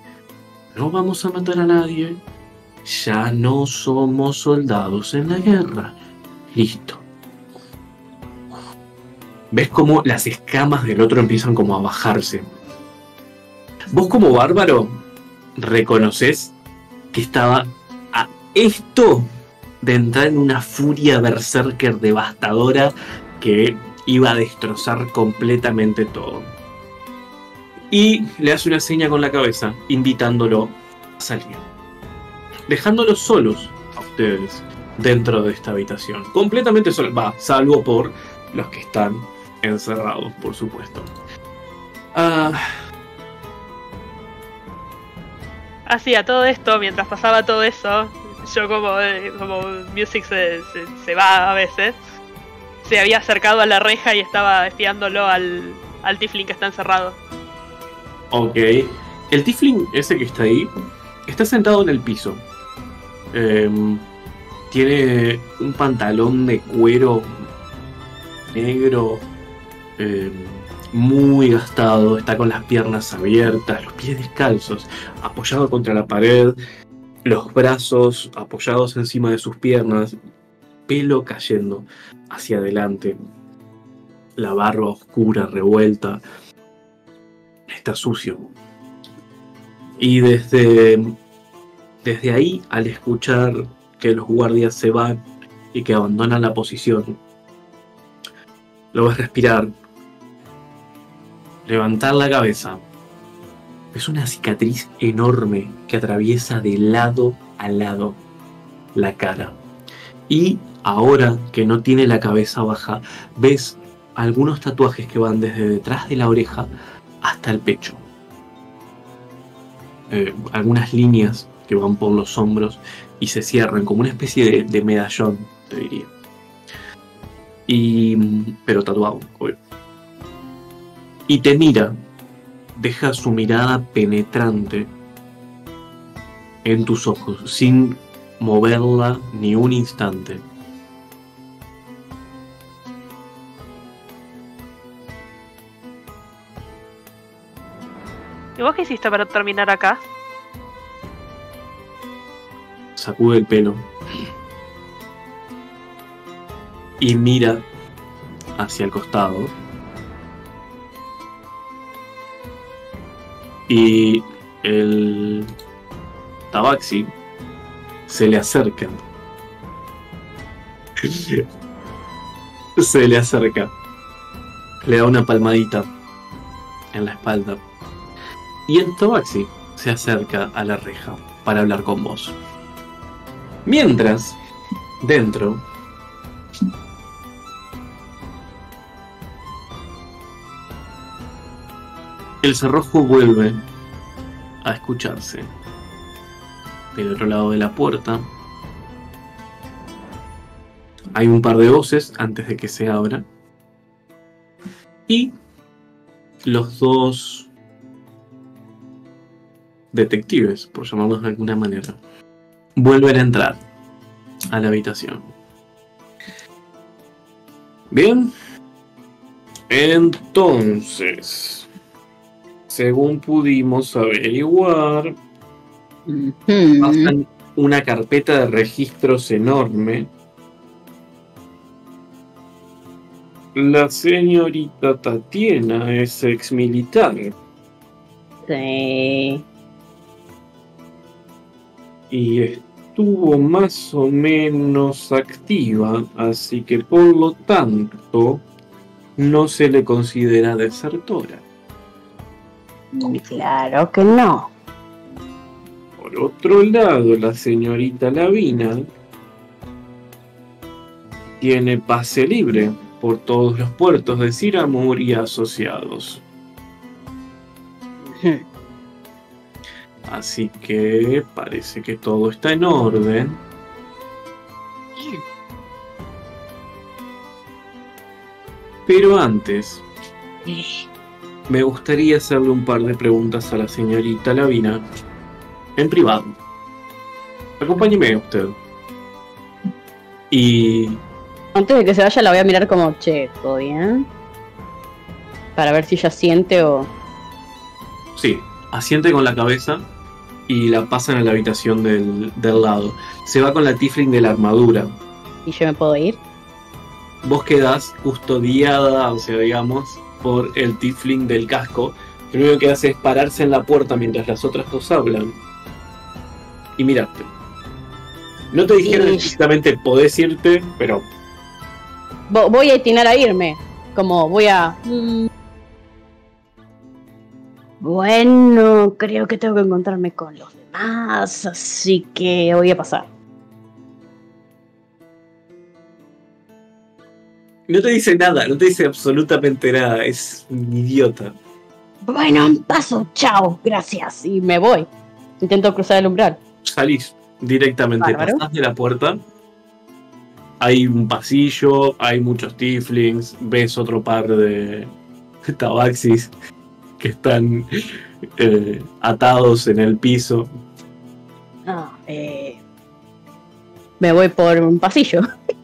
No vamos a matar a nadie. Ya no somos soldados en la guerra. Listo. Ves cómo las escamas del otro empiezan como a bajarse. Vos como bárbaro reconoces que estaba a esto de entrar en una furia berserker devastadora que iba a destrozar completamente todo. Y le hace una seña con la cabeza, invitándolo a salir. Dejándolos solos a ustedes dentro de esta habitación. Completamente solos. Va, salvo por los que están encerrados, por supuesto. Ah, Hacía todo esto, mientras pasaba todo eso, yo como, eh, como Music se, se, se va a veces, se había acercado a la reja y estaba espiándolo al, al Tiflin que está encerrado. ok. El Tifling, ese que está ahí, está sentado en el piso. Em, tiene un pantalón de cuero negro em, muy gastado. Está con las piernas abiertas, los pies descalzos, apoyado contra la pared, los brazos apoyados encima de sus piernas, pelo cayendo hacia adelante, la barba oscura, revuelta. Está sucio. Y desde, desde ahí, al escuchar que los guardias se van y que abandonan la posición, lo ves respirar, levantar la cabeza. Es una cicatriz enorme que atraviesa de lado a lado la cara. Y ahora que no tiene la cabeza baja, ves algunos tatuajes que van desde detrás de la oreja hasta el pecho. Eh, algunas líneas que van por los hombros y se cierran como una especie de, medallón, te diría. Y, pero tatuado, obvio. Y te mira, deja su mirada penetrante en tus ojos, sin moverla ni un instante. ¿Y vos qué hiciste para terminar acá? sacude el pelo y mira hacia el costado y el tabaxi se le acerca. Se le acerca. Le da una palmadita en la espalda. Y el tabaxi se acerca a la reja para hablar con vos. Mientras, dentro, el cerrojo vuelve a escucharse. Del otro lado de la puerta hay un par de voces antes de que se abra. Y los dos detectives, por llamarlos de alguna manera, vuelven a entrar a la habitación. Bien. Entonces, según pudimos averiguar, Ujú. pasan una carpeta de registros enorme. La señorita Tatiana es ex militar Sí. y estuvo más o menos activa, así que por lo tanto no se le considera desertora. Claro que no. Por otro lado, la señorita Lavina tiene pase libre por todos los puertos de Siramur y asociados. (laughs) Así que parece que todo está en orden. Pero antes, me gustaría hacerle un par de preguntas a la señorita Lavina en privado. Acompáñeme usted. Y Antes de que se vaya la voy a mirar como, che, ¿todo bien? Para ver si ella siente o... sí, asiente con la cabeza y la pasan a la habitación del, del lado. Se va con la tifling de la armadura. ¿Y yo me puedo ir? Vos quedás custodiada, o sea, digamos, por el tifling del casco. Lo único que hace es pararse en la puerta mientras las otras dos hablan. Y mirarte. No te dijeron Sí. explícitamente podés irte, pero Vo- voy a atinar a irme. Como voy a... Bueno, creo que tengo que encontrarme con los demás, así que voy a pasar. No te dice nada, no te dice absolutamente nada. Es un idiota. Bueno, paso, chao, gracias. Y me voy. Intento cruzar el umbral. salís directamente, Bárbaro. pasás de la puerta. Hay un pasillo, hay muchos tieflings, ves otro par de tabaxis que están eh, atados en el piso. Ah, eh, me voy por un pasillo. (laughs)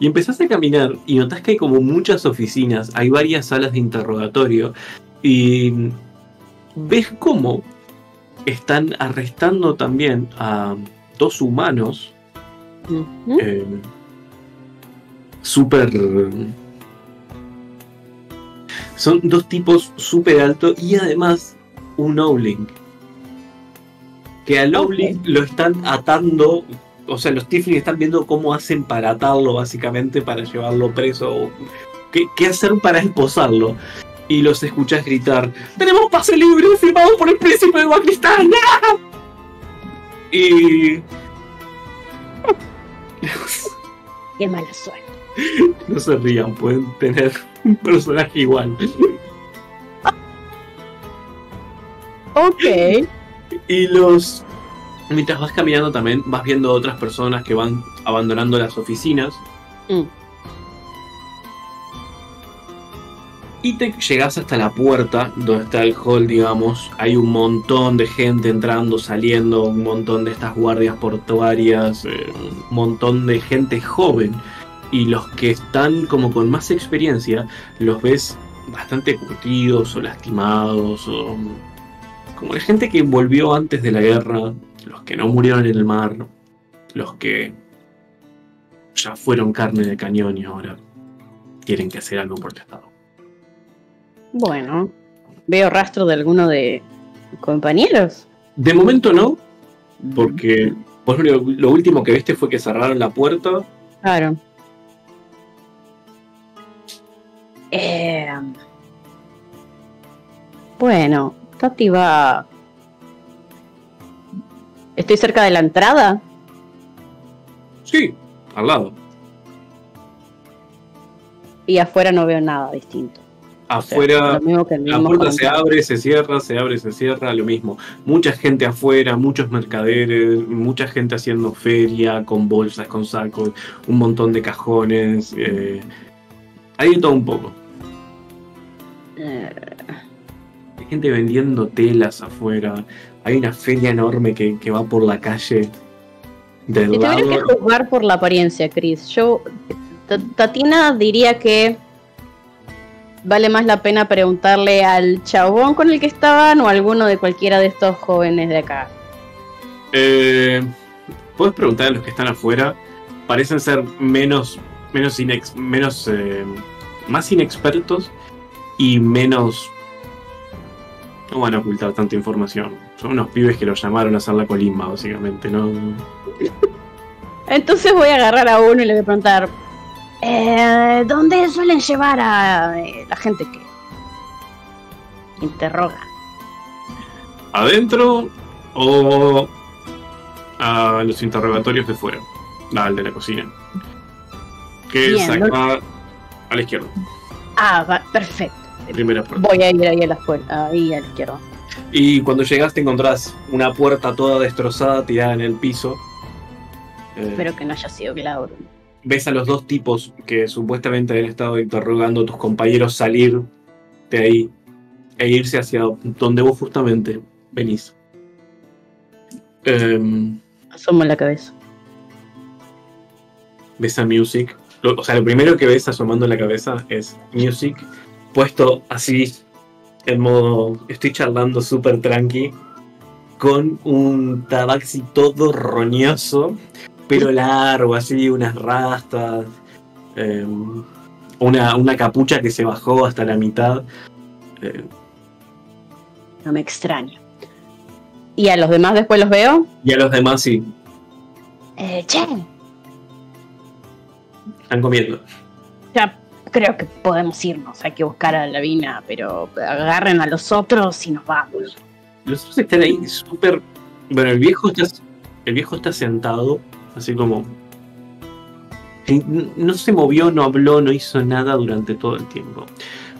Y empezás a caminar y notás que hay como muchas oficinas, hay varias salas de interrogatorio y ves cómo están arrestando también a dos humanos eh, súper... Son dos tipos súper altos y además un Owling. Que al Owling lo están atando, o sea, los Tiflin están viendo cómo hacen para atarlo básicamente, para llevarlo preso. o ¿Qué, qué hacer para esposarlo? Y los escuchás gritar, ¡Tenemos pase libre firmado por el príncipe de Pakistán! ¡Ah!". (laughs) Y... (laughs) Qué mala suerte. No se rían, pueden tener un personaje igual. Ok. Y los. Mientras vas caminando también vas viendo otras personas que van abandonando las oficinas. Mm. Y te llegas hasta la puerta donde está el hall, digamos. Hay un montón de gente entrando, saliendo, un montón de estas guardias portuarias, eh, un montón de gente joven. Y los que están como con más experiencia, los ves bastante curtidos o lastimados, o como la gente que volvió antes de la guerra, los que no murieron en el mar, los que ya fueron carne de cañón y ahora tienen que hacer algo por el Estado. Bueno, veo rastro de alguno de compañeros. De momento no, porque vos lo, lo último que viste fue que cerraron la puerta. Claro. Eh, bueno, Tati va. ¿Estoy cerca de la entrada? Sí, al lado. Y afuera no veo nada distinto. O sea, Afuera La puerta se abre, se cierra, se abre, se cierra, lo mismo. Mucha gente afuera, muchos mercaderes, mucha gente haciendo feria, con bolsas, con sacos, un montón de cajones. eh, hay de todo un poco. Eh, Hay gente vendiendo telas afuera. Hay una feria enorme que, que va por la calle del Si tuviera que lado. juzgar por la apariencia, Chris, yo. Ta- Tatina diría que vale más la pena preguntarle al chabón con el que estaban o a alguno de cualquiera de estos jóvenes de acá. Eh, Puedes preguntar a los que están afuera. Parecen ser menos. menos, inex- menos eh, más inexpertos y menos. No van a ocultar tanta información. Son unos pibes que los llamaron a hacer la colimba, básicamente, ¿no? (laughs) Entonces voy a agarrar a uno y le voy a preguntar: eh, ¿Dónde suelen llevar a eh, la gente que interroga? ¿Adentro o a los interrogatorios de fuera? Ah, al de la cocina. Que es Bien, acá a la izquierda. Ah, va- perfecto. Primera puerta. Voy a ir ahí a la, ahí a la izquierda. Y cuando llegas te encontrás una puerta toda destrozada tirada en el piso. Eh, Espero que no haya sido Glauro. ves a los dos tipos que supuestamente habían estado interrogando a tus compañeros salir de ahí e irse hacia donde vos justamente venís. Em, Asomo la cabeza. ves a Music. Lo- o sea, lo primero que ves asomando la cabeza es Music puesto así, en modo. Estoy charlando súper tranqui, con un tabaxi todo roñoso, pero largo, así, unas rastas, em, una, una capucha que se bajó hasta la mitad. eh, No me extraña. ¿Y a los demás después los veo? y a los demás sí, Eh, che, están comiendo. ya creo que podemos irnos. Hay que buscar a la Vina, pero agarren a los otros y nos vamos. Los otros están ahí súper. Bueno, el viejo está. El viejo está sentado, así como. No se movió, no habló, no hizo nada durante todo el tiempo.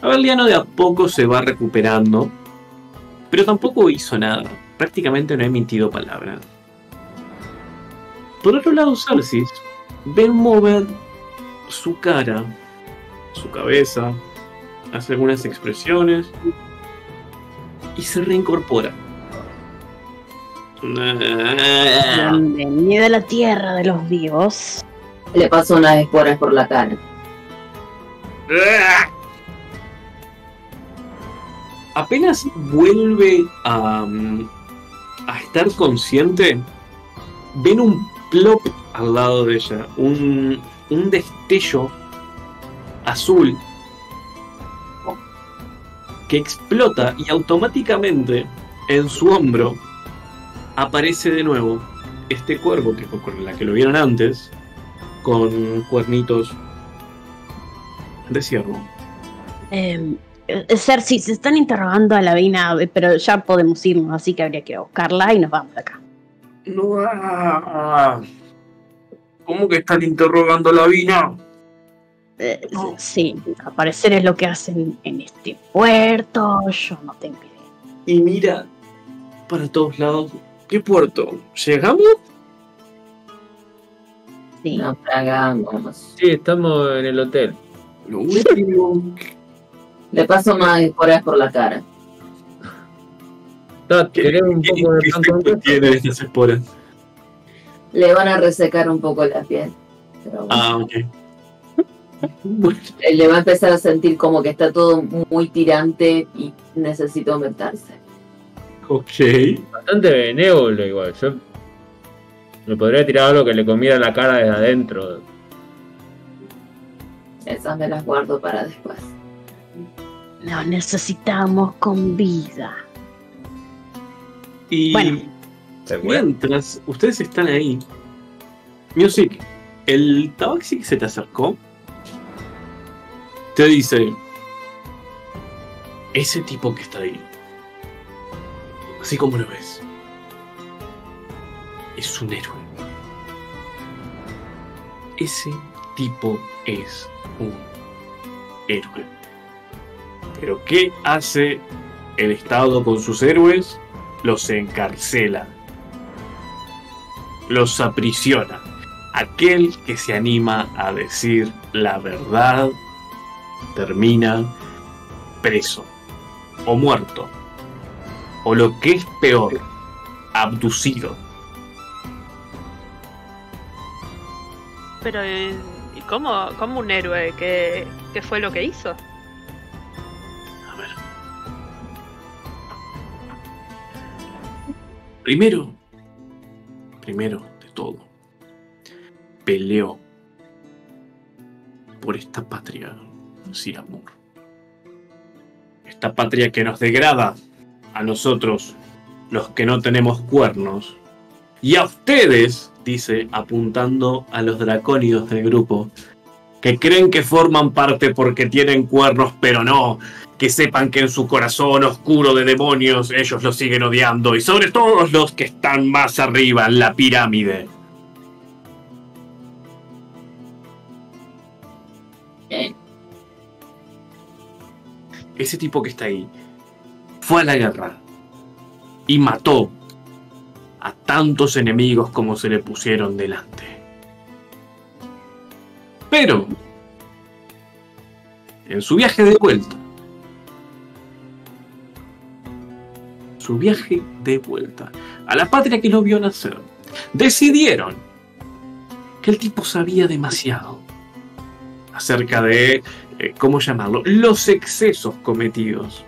Aureliano de a poco se va recuperando, pero tampoco hizo nada. Prácticamente no ha emitido palabra. Por otro lado, Celsis ven mover su cara, su cabeza, hace algunas expresiones y se reincorpora. Bienvenida a la tierra de los vivos. Le paso unas esporas por la cara. Apenas vuelve a, mm, a estar consciente, ven un plop al lado de ella, un, un destello azul que explota y automáticamente en su hombro aparece de nuevo este cuervo que fue con la que lo vieron antes, con cuernitos de ciervo. Eh, eh, Cersei, se están interrogando a la Vina, eh, pero ya podemos irnos, así que habría que buscarla y nos vamos de acá. No, ah, ¿Cómo que están interrogando a la vina? Eh, Sí, al parecer es lo que hacen en este puerto. Yo no tengo idea. Y mira para todos lados. ¿Qué puerto? ¿Llegamos? Sí. Naufragamos. Sí, estamos en el hotel. Lo último. Le paso más esporas por la cara. Tot, ¿Querés un ¿Qué, poco de tienen estas esporas? Le van a resecar un poco la piel. Pero bueno. Ah, ok. Le va a empezar a sentir como que está todo muy tirante y necesita aumentarse. ok. Bastante benévolo igual. Yo me podría tirar algo que le comiera la cara desde adentro. Esas me las guardo para después. Lo necesitamos con vida. Y mientras ustedes están ahí, Music, el tabaxi que se te acercó te dice: Ese tipo que está ahí, así como lo ves, es un héroe. Ese tipo es un héroe. Pero ¿qué hace el Estado con sus héroes? Los encarcela. Los aprisiona. Aquel que se anima a decir la verdad termina preso o muerto. O lo que es peor, abducido. Pero, eh, ¿y cómo, cómo un héroe? ¿Qué, ¿Qué fue lo que hizo? A ver. Primero, primero de todo, peleó por esta patria sin amor. Esta patria que nos degrada a nosotros, los que no tenemos cuernos, y a ustedes, dice, apuntando a los dracónidos del grupo, que creen que forman parte porque tienen cuernos, pero no, que sepan que en su corazón oscuro de demonios ellos los siguen odiando, y sobre todo los que están más arriba en la pirámide. Ese tipo que está ahí fue a la guerra y mató a tantos enemigos como se le pusieron delante. Pero, en su viaje de vuelta, su viaje de vuelta, a la patria que lo vio nacer, decidieron que el tipo sabía demasiado acerca de, eh, ¿cómo llamarlo?, los excesos cometidos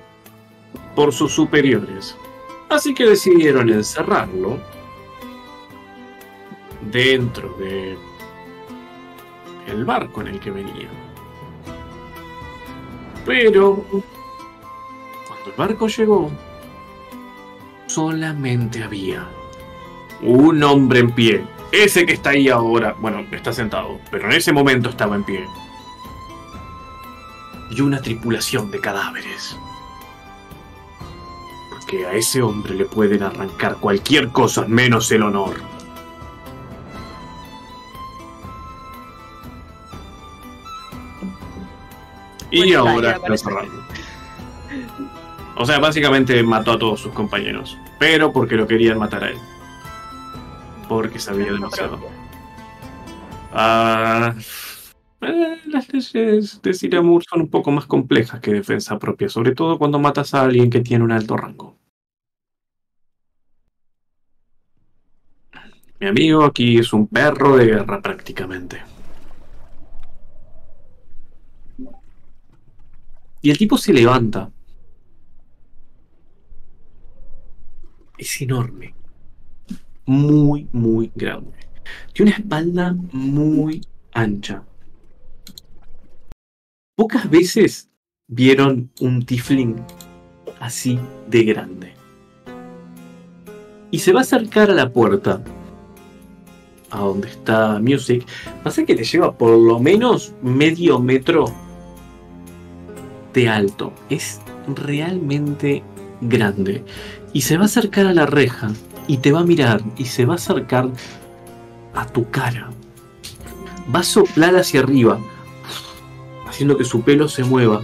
por sus superiores. Así que decidieron encerrarlo dentro de el barco en el que venía. Pero cuando el barco llegó, solamente había un hombre en pie. Ese que está ahí ahora, bueno, está sentado, pero en ese momento estaba en pie. Y una tripulación de cadáveres. Porque a ese hombre le pueden arrancar cualquier cosa menos el honor. Y ahora cerrado. O sea, básicamente mató a todos sus compañeros. Pero porque lo querían matar a él. Porque sabía demasiado. Ah, eh, las leyes de Siramur son un poco más complejas que defensa propia, sobre todo cuando matas a alguien que tiene un alto rango. Mi amigo aquí es un perro de guerra prácticamente. Y el tipo se levanta. Es enorme. Muy, muy grande. Tiene una espalda muy ancha. Pocas veces vieron un tifling así de grande. Y se va a acercar a la puerta. A donde está Music. Pasa que te lleva por lo menos medio metro de alto. Es realmente grande. Y se va a acercar a la reja. Y te va a mirar. Y se va a acercar a tu cara. Va a soplar hacia arriba. Haciendo que su pelo se mueva.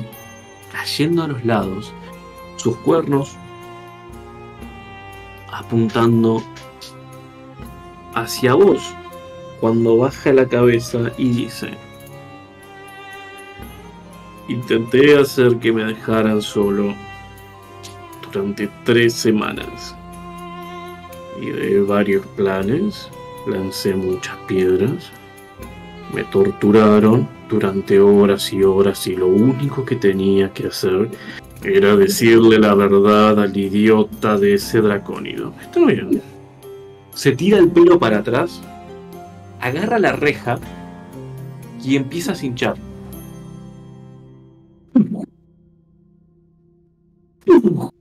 Cayendo a los lados. Sus cuernos. Apuntando hacia vos. Cuando baja la cabeza y dice. Intenté hacer que me dejaran solo durante tres semanas. Y de varios planes, lancé muchas piedras. Me torturaron durante horas y horas y lo único que tenía que hacer era decirle la verdad al idiota de ese dracónido. Está bien. Se tira el pelo para atrás, agarra la reja y empieza a cinchar.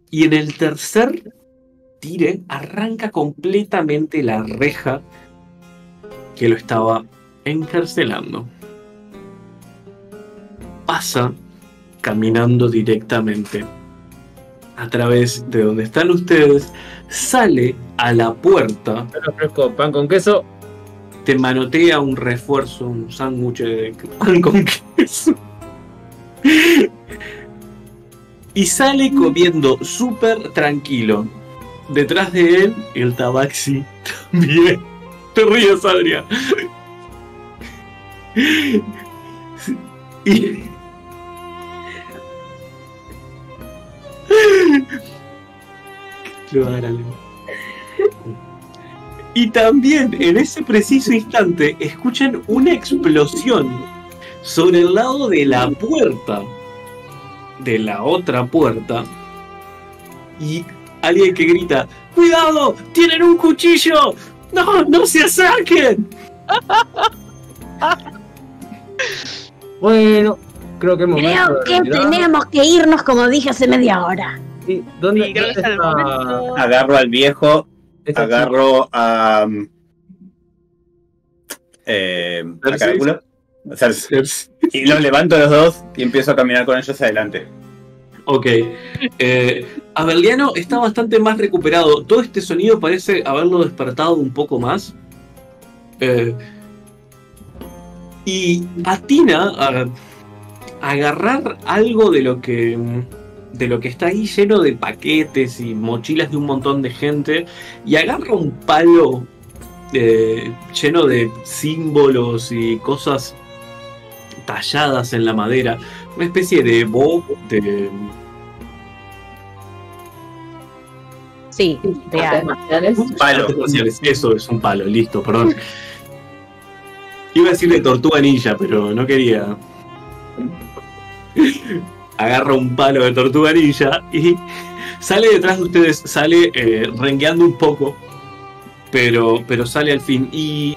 Y en el tercer tire arranca completamente la reja que lo estaba encarcelando. Pasa caminando directamente a través de donde están ustedes, sale a la puerta, Te ofrezco pan con queso. te manotea un refuerzo, un sándwich de pan con queso. Y sale comiendo súper tranquilo. Detrás de él, el tabaxi también. Te ríes, Adrián. Y... Y también en ese preciso instante escuchan una explosión sobre el lado de la puerta, de la otra puerta, y alguien que grita, ¡Cuidado! ¡Tienen un cuchillo! ¡No! ¡No se acerquen! Bueno, creo que hemos Creo que tenemos que irnos como dije hace media hora. ¿Dónde Sí, creo que es el está? momento. Agarro al viejo, agarro a. um, Eh, a. Cálculo. O sea, y los levanto los dos y empiezo a caminar con ellos adelante. Ok. Eh, Aberliano está bastante más recuperado. Todo este sonido parece haberlo despertado un poco más. Eh, y atina a, a agarrar algo de lo que. de lo que está ahí lleno de paquetes y mochilas de un montón de gente. Y agarra un palo eh, lleno de símbolos y cosas talladas en la madera. Una especie de bob de. Sí, de Artes marciales. Un palo. Eso es un palo, listo, perdón. (laughs) Iba a decirle tortuga ninja, pero no quería. Agarra un palo de tortuga ninja y sale detrás de ustedes, sale eh, rengueando un poco, pero, pero sale al fin y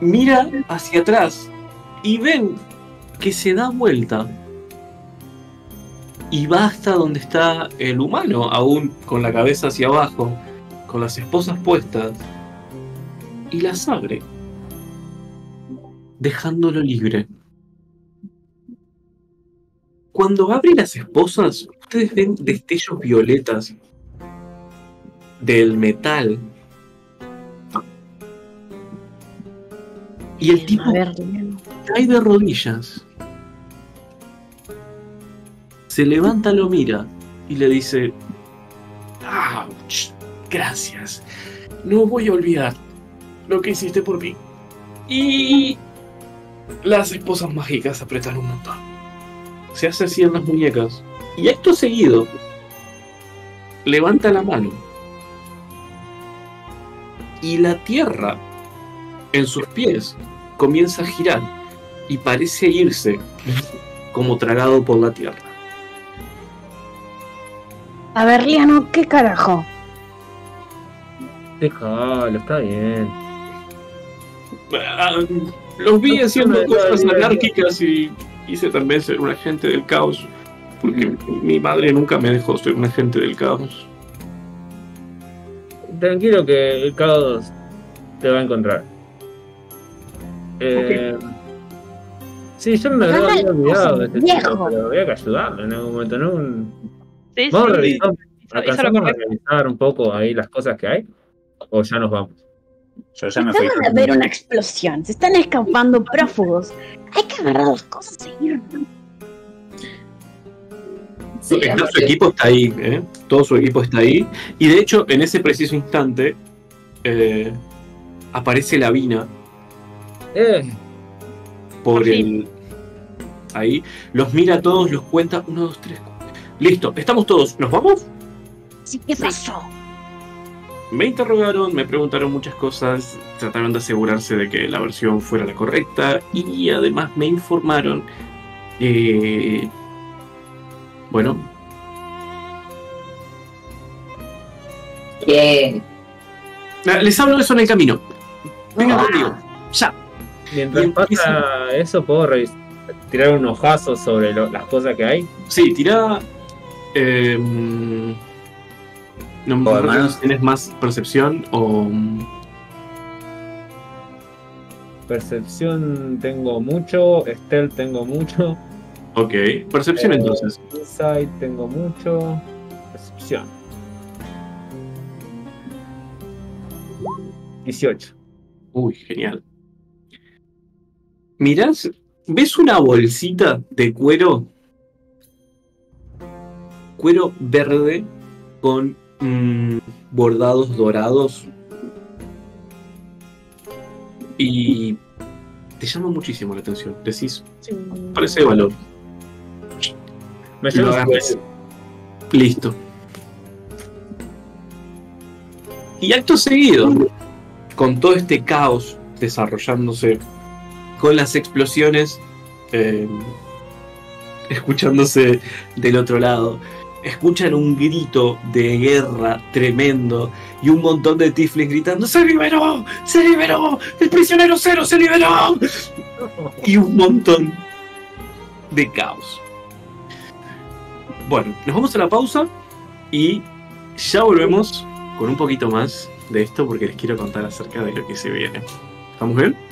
mira hacia atrás y ven que se da vuelta y va hasta donde está el humano, aún con la cabeza hacia abajo, con las esposas puestas, y las abre, dejándolo libre. Cuando abre las esposas, ustedes ven destellos violetas del metal. Y el tipo cae de rodillas. Se levanta, lo mira y le dice: ¡Auch! Gracias. No voy a olvidar lo que hiciste por mí. Y las esposas mágicas apretan un montón. Se hace así en las muñecas. Y acto seguido, levanta la mano. Y la tierra en sus pies comienza a girar y parece irse como tragado por la tierra. A ver, Liano, ¿qué carajo? Déjalo, está bien. Ah, Los vi haciendo cosas anárquicas y quise también ser un agente del caos. Porque mi madre nunca me dejó ser un agente del caos. Tranquilo que el caos te va a encontrar. Eh, Sí, yo me había olvidado de este chico, pero había que ayudarlo en algún momento, ¿no? Un- Sí, Vamos a sí. revisar, lo alcanzamos a revisar un poco ahí las cosas que hay. O ya nos vamos. Yo ya me fui. Acaba de haber una explosión. Se están escapando prófugos. Hay que agarrar las cosas e irnos. Sí, Está- su equipo está ahí, ¿eh? todo su equipo está ahí. Y de hecho, en ese preciso instante, eh, aparece la Vina Eh, por Por el. Ahí. Los mira a todos, los cuenta. Uno, dos, tres. cuatro. Listo, estamos todos. ¿Nos vamos? Sí, ¿qué pasó? Me interrogaron, me preguntaron muchas cosas, trataron de asegurarse de que la versión fuera la correcta y además me informaron que, bueno, que ah, les hablo de eso en el camino. Vengan Ah. conmigo, ya. mientras empieza- pasa eso, puedo tirar un ojazo sobre lo- las cosas que hay. Sí, tira. Eh, no, O tienes más percepción o. Percepción tengo mucho, Stealth tengo mucho, Ok, percepción Eh, entonces. Insight tengo mucho, Percepción. 18. Uy, genial. Mirás, ¿ves una bolsita de cuero? Cuero verde con mm, bordados dorados. Y te llama muchísimo la atención. Decís, parece de valor. Me. Listo. Y acto seguido, con todo este caos desarrollándose, con las explosiones eh, escuchándose del otro lado, escuchan un grito de guerra tremendo y un montón de tiflins gritando ¡Se liberó! ¡Se liberó! ¡El prisionero cero se liberó! Y un montón de caos. Bueno, nos vamos a la pausa y ya volvemos con un poquito más de esto porque les quiero contar acerca de lo que se viene. ¿Estamos bien?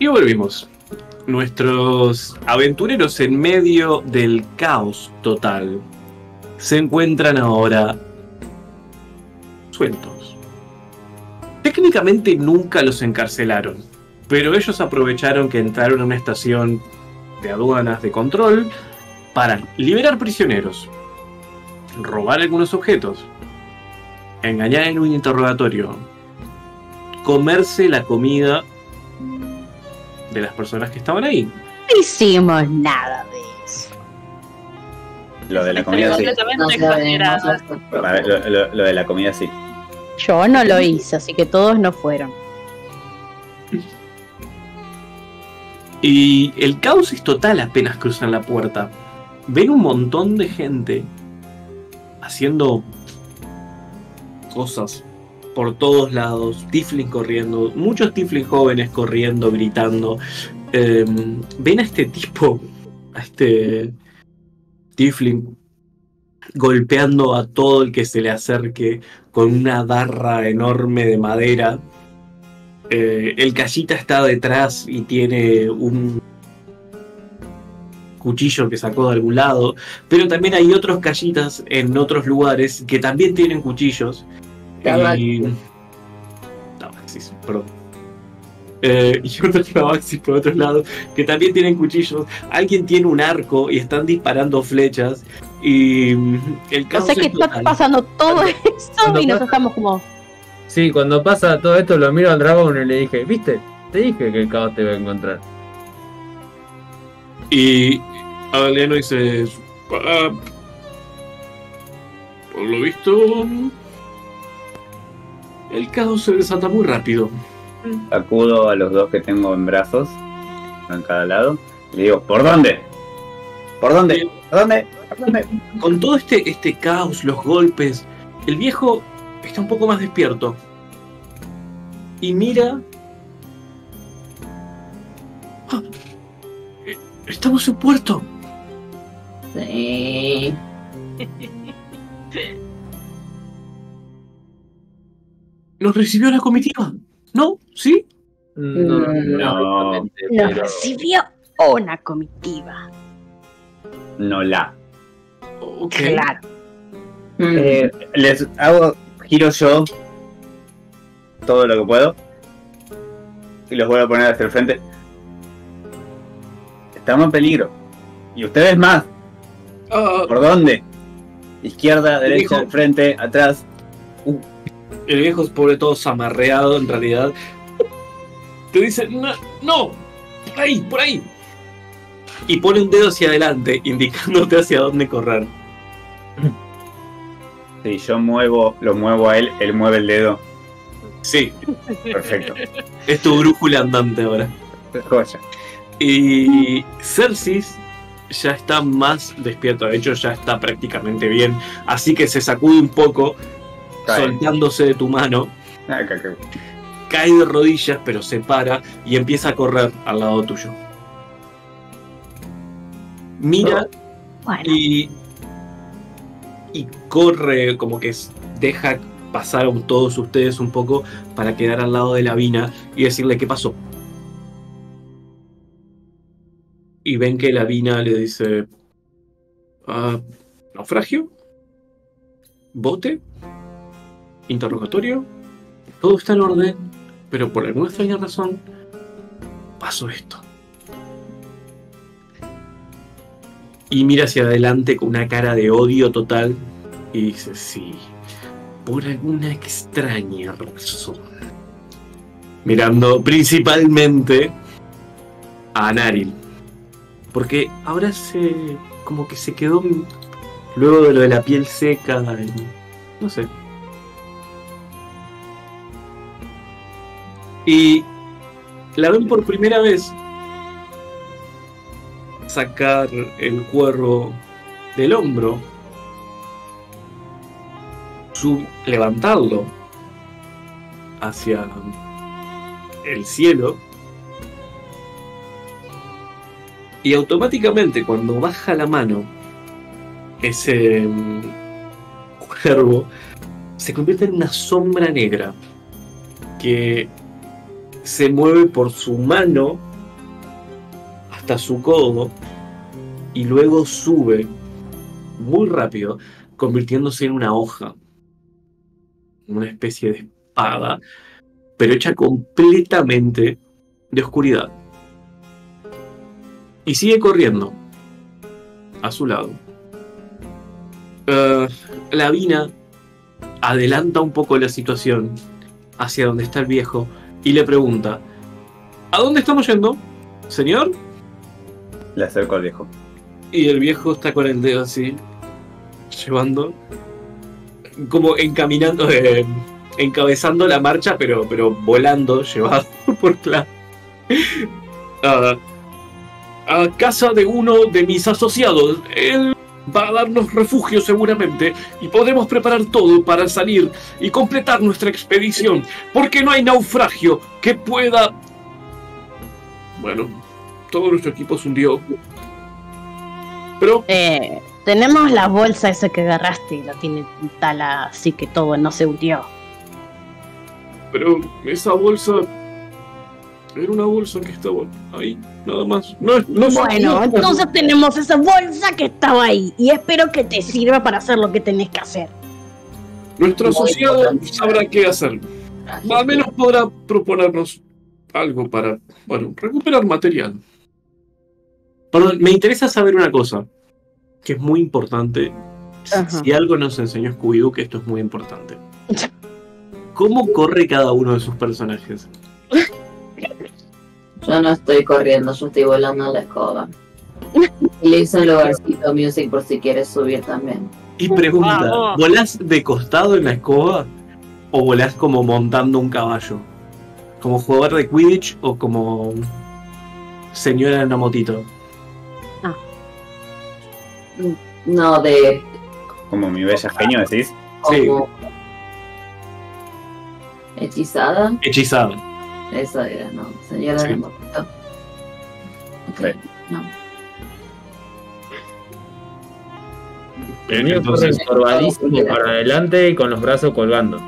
Y volvimos. Nuestros aventureros en medio del caos total se encuentran ahora sueltos. Técnicamente nunca los encarcelaron, pero ellos aprovecharon que entraron a una estación de aduanas de control para liberar prisioneros, robar algunos objetos, engañar en un interrogatorio, comerse la comida de las personas que estaban ahí. No hicimos nada de eso. Lo de la comida sí. lo de la comida sí. Yo no lo hice, así que todos no fueron. Y el caos es total apenas cruzan la puerta. Ven un montón de gente haciendo cosas por todos lados, Tiflin corriendo, muchos Tiflin jóvenes corriendo, gritando. Eh, ven a este tipo, a este Tiflin golpeando a todo el que se le acerque con una barra enorme de madera. Eh, el callita está detrás y tiene un cuchillo que sacó de algún lado, pero también hay otros callitas en otros lugares que también tienen cuchillos. Y... Tabaxis, perdón. Eh, y (laughs) otros tabaxis por otros lados que también tienen cuchillos. Alguien tiene un arco y están disparando flechas. Y mm, el O caos sea que es está total. pasando todo eso cuando y nos estamos como. Sí, cuando pasa todo esto lo miro al dragón y le dije, ¿viste? Te dije que el caos te iba a encontrar. Y Adeliano dice, "Ah, por lo visto, el caos se desata muy rápido. Acudo a los dos que tengo en brazos, en cada lado. Le digo, ¿por dónde? ¿Por dónde? ¿Por dónde? ¿Por dónde? Con todo este, este caos, los golpes, el viejo está un poco más despierto. Y mira... Ah, eh, Estamos en puerto. Sí. (laughs) Nos recibió la comitiva. ¿No? ¿Sí? No, No. exactamente, Nos pero- recibió una comitiva. No la. Claro. Mm. Eh, les hago, giro yo todo lo que puedo y los voy a poner hacia el frente. Estamos en peligro. Y ustedes más. Ah, ¿Por dónde? Izquierda, derecha, Dijo- frente, atrás. El viejo es pobre todo zamarreado en realidad. Te dice, no, no, por ahí, por ahí. Y pone un dedo hacia adelante, indicándote hacia dónde correr. Si yo muevo, lo muevo a él, él mueve el dedo. Sí, Perfecto. es tu brújula andante ahora. Joya. Y Cersis ya está más despierto, de hecho ya está prácticamente bien, así que se sacude un poco, Cae. soltándose de tu mano, Ah, ca- ca- cae de rodillas, pero se para y empieza a correr al lado tuyo. Mira Bueno, y, y corre como que deja pasar a todos ustedes un poco para quedar al lado de la Vina y decirle qué pasó. Y ven que la Vina le dice, "Ah, naufragio, bote, interrogatorio, todo está en orden, pero por alguna extraña razón pasó esto. Y mira hacia adelante con una cara de odio total y dice, sí, por alguna extraña razón. Mirando principalmente a Anaril. Porque ahora se... como que se quedó luego de lo de la piel seca, no sé. Y la ven por primera vez. Sacar el cuervo del hombro, levantarlo hacia el cielo. Y automáticamente cuando baja la mano ese mm, cuervo se convierte en una sombra negra que se mueve por su mano hasta su codo y luego sube muy rápido, convirtiéndose en una hoja, una especie de espada, pero hecha completamente de oscuridad. Y sigue corriendo a su lado. Eh, la Vina adelanta un poco la situación hacia donde está el viejo y le pregunta, ¿A dónde estamos yendo, señor? Le acerco al viejo. Y el viejo está con el dedo así, llevando, como encaminando, (laughs) eh, encabezando la marcha, pero, pero volando, (laughs) llevado por la... (laughs) a, a casa de uno de mis asociados. Él va a darnos refugio seguramente y podemos preparar todo para salir y completar nuestra expedición, porque no hay naufragio que pueda... Bueno, todo nuestro equipo se hundió. Pero Eh, tenemos la bolsa esa que agarraste y la tiene tala, así que todo no se hundió. Pero esa bolsa era una bolsa que estaba ahí, nada más. No, Bueno, no- entonces tenemos esa bolsa que estaba ahí y espero que te sirva para hacer lo que tenés que hacer. nuestro Muy asociado importante. sabrá qué hacer. Al menos podrá proponernos algo para, bueno, recuperar material. Perdón, me interesa saber una cosa, que es muy importante. Ajá. Si algo nos enseñó Scooby-Doo, que esto es muy importante. (laughs) ¿Cómo corre cada uno de sus personajes? Yo no estoy corriendo, yo estoy volando en la escoba. (laughs) Hice un lugarcito music por si quieres subir también. Y pregunta, Vamos. ¿volás de costado en la escoba o volás como montando un caballo? ¿Como jugador de Quidditch o como señora en una motito? No, de Como mi bella genio, decís. Sí. hechizada. Hechizada. Eso era, no. Señora Sí. de Mojito. Ok, Sí. No. El mío Entonces, corre encorvadísimo para adelante y con los brazos colgando.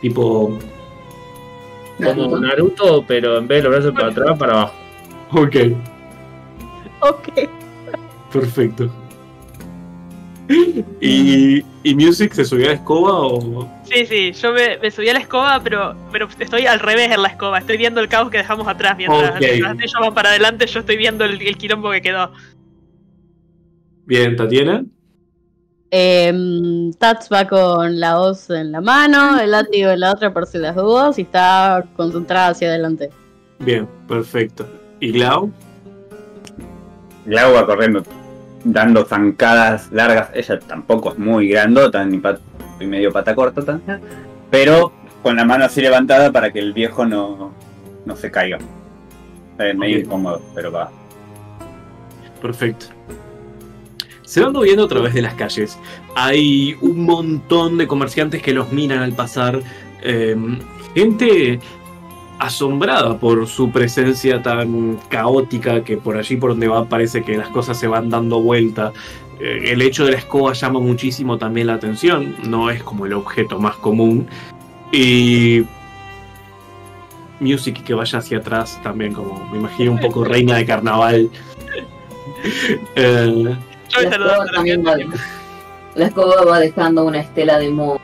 tipo... Como Naruto, pero en vez de los brazos para atrás, para abajo. Ok, Ok. perfecto. ¿Y, ¿Y Music se subió a la escoba o...? Sí, sí, yo me, me subí a la escoba, pero, pero estoy al revés en la escoba. Estoy viendo el caos que dejamos atrás. Mientras, Ok. mientras ellos van para adelante, yo estoy viendo el, el quilombo que quedó. Bien, Tatiana. Em, Tats va con la hoz en la mano, el látigo en la otra por si las dudas y está concentrada hacia adelante. Bien, perfecto. ¿Y Glau? El agua corriendo, dando zancadas largas. Ella tampoco es muy grandota, ni pat- y medio pata corta, tan- pero con la mano así levantada para que el viejo no, no se caiga. Medio incómodo, pero va. Perfecto. Se van moviendo a través de las calles. Hay un montón de comerciantes que los miran al pasar. eh, gente asombrada por su presencia tan caótica que por allí por donde va parece que las cosas se van dando vuelta. Eh, el hecho de la escoba llama muchísimo también la atención. No es como el objeto más común. Y Music que vaya hacia atrás también como me imagino un poco reina de carnaval. (laughs) Eh, Yo La escoba, a también va, la escoba va dejando una estela de moho.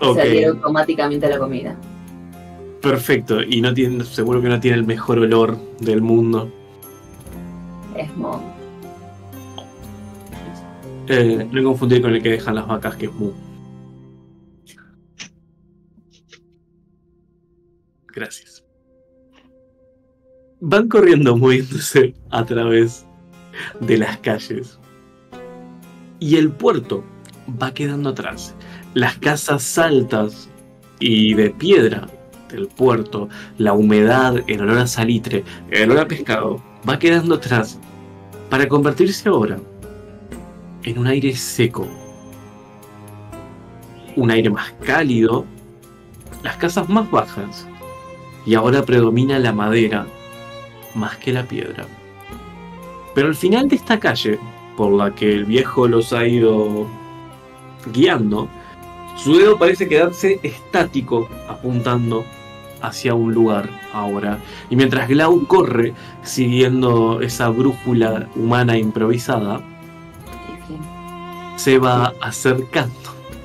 ok, Salir automáticamente la comida. perfecto. Y no tiene, seguro que no tiene el mejor olor del mundo. Es moho. Eh, no confundir con el que dejan las vacas, que es mu. Gracias. Van corriendo moviéndose a través de las calles. Y el puerto va quedando atrás. Las casas altas y de piedra del puerto, la humedad, el olor a salitre, el olor a pescado, va quedando atrás para convertirse ahora en un aire seco. Un aire más cálido, las casas más bajas, y ahora predomina la madera más que la piedra. Pero al final de esta calle, por la que el viejo los ha ido guiando, su dedo parece quedarse estático apuntando hacia un lugar ahora. Y mientras Glau corre siguiendo esa brújula humana improvisada, se va acercando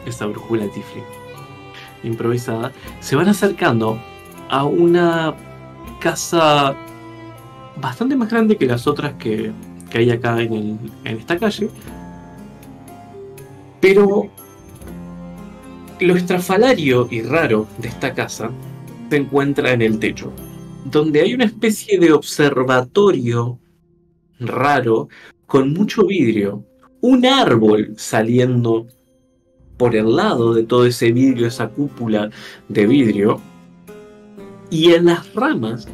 esa brújula Tiflin improvisada, se van acercando a una casa bastante más grande que las otras que, que hay acá en, el- en esta calle. Pero lo estrafalario y raro de esta casa se encuentra en el techo, donde hay una especie de observatorio raro con mucho vidrio, un árbol saliendo por el lado de todo ese vidrio, esa cúpula de vidrio, y en las ramas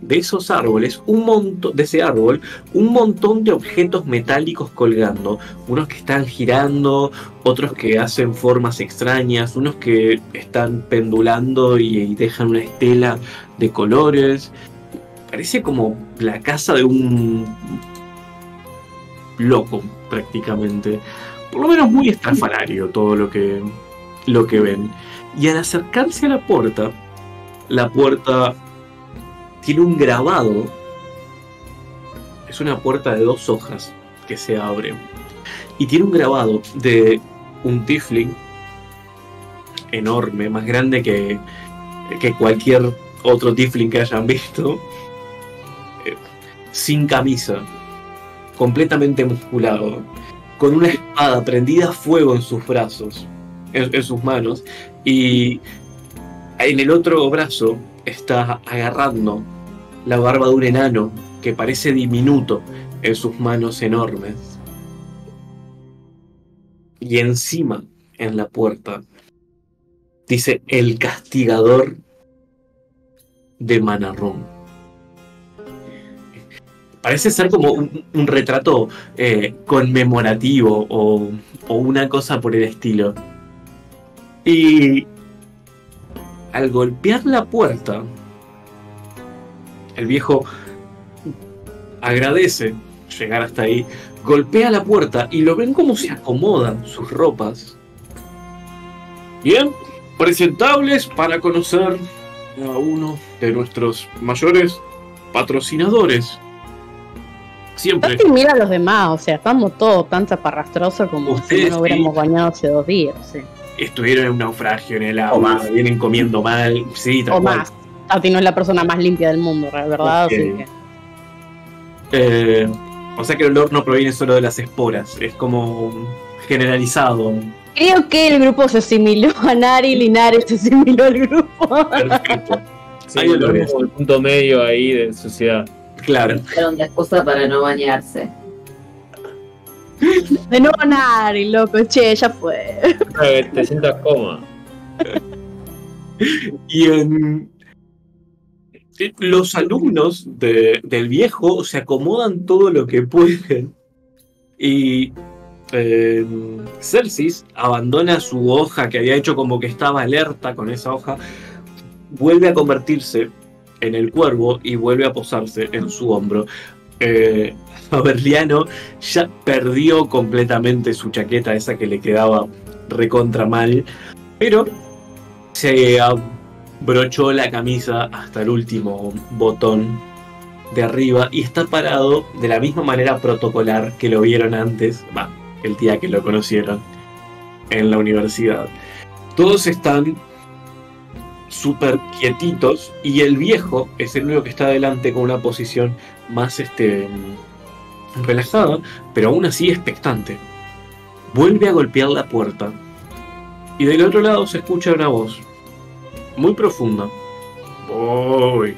de esos árboles, un montón de ese árbol, un montón de objetos metálicos colgando, unos que están girando, otros que hacen formas extrañas, unos que están pendulando y, y dejan una estela de colores. Parece como la casa de un loco, prácticamente. Por lo menos muy estrafalario todo lo que, lo que ven. Y al acercarse a la puerta, la puerta tiene un grabado. Es una puerta de dos hojas que se abre. Y tiene un grabado de un tifling enorme, más grande que, que cualquier otro tifling que hayan visto. eh, Sin camisa. Completamente musculado. Con una espada prendida a fuego en sus brazos. En, en sus manos. Y en el otro brazo está agarrando la barba de un enano que parece diminuto en sus manos enormes. Y encima, en la puerta, dice el castigador de Manarrón. Parece ser como un, retrato eh, conmemorativo o, o una cosa por el estilo. Y al golpear la puerta, el viejo agradece llegar hasta ahí, golpea la puerta y lo ven como se acomodan sus ropas. Bien, presentables para conocer a uno de nuestros mayores patrocinadores. Siempre. Casi mira a los demás, o sea, estamos todos tan zaparrastrosos como si no hubiéramos bañado hace dos días. Sí. Estuvieron en un naufragio en el agua, O más. vienen comiendo mal, sí, tal O cual. más. Tati no es la persona más limpia del mundo, verdad. Así que. Eh, o sea que el olor no proviene solo de las esporas, es como generalizado. Creo que el grupo se asimiló a Nari, Linares se asimiló al grupo. Perfecto. Sí, Hay olores. como el punto medio ahí de sociedad. Claro. Una excusa para no bañarse. De nuevo Nari, loco, che, ya fue. Para que te sientas cómoda. (laughs) Y en los alumnos de- del viejo se acomodan todo lo que pueden. Y eh, Celsis abandona su hoja que había hecho como que estaba alerta con esa hoja. Vuelve a convertirse en el cuervo y vuelve a posarse en su hombro. Eh, (laughs) ya perdió completamente su chaqueta, esa que le quedaba recontra mal. Pero se abrochó la camisa hasta el último botón de arriba y está parado de la misma manera protocolar que lo vieron antes, el día que lo conocieron en la universidad. Todos están súper quietitos y el viejo es el único que está adelante con una posición más este relajada, pero aún así expectante. Vuelve a golpear la puerta y del otro lado se escucha una voz muy profunda. Voy.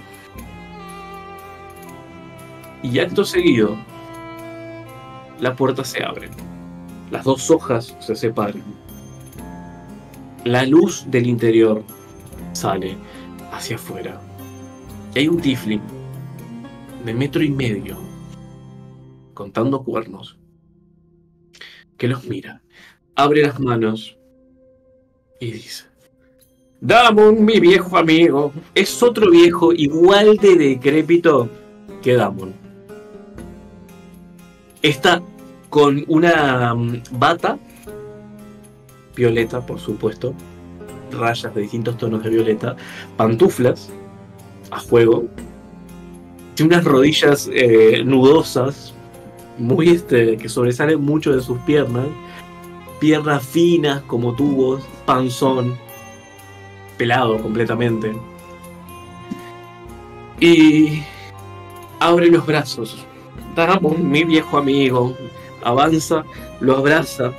Y acto seguido, la puerta se abre. Las dos hojas se separan. La luz del interior sale hacia afuera. Y hay un tifling de metro y medio, contando cuernos, que los mira, abre las manos y dice: Damon, mi viejo amigo, es otro viejo igual de decrépito que Damon. Está con una mm, bata, violeta por supuesto, rayas de distintos tonos de violeta, pantuflas a juego, tiene unas rodillas eh, nudosas, muy este, que sobresalen mucho de sus piernas, piernas finas como tubos, panzón, pelado completamente. Y abre los brazos. Damos, mi viejo amigo, avanza, lo abraza.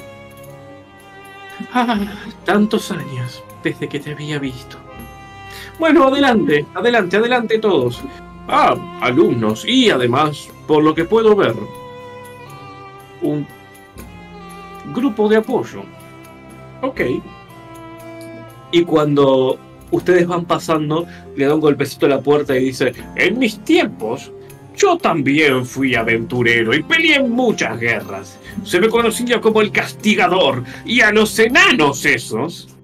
Ah, tantos años desde que te había visto. Bueno, adelante, adelante, adelante todos. Ah, alumnos y además, por lo que puedo ver, un grupo de apoyo. Ok. Y cuando ustedes van pasando, le da un golpecito a la puerta y dice, en mis tiempos, yo también fui aventurero y peleé en muchas guerras. Se me conocía como el castigador y a los enanos esos,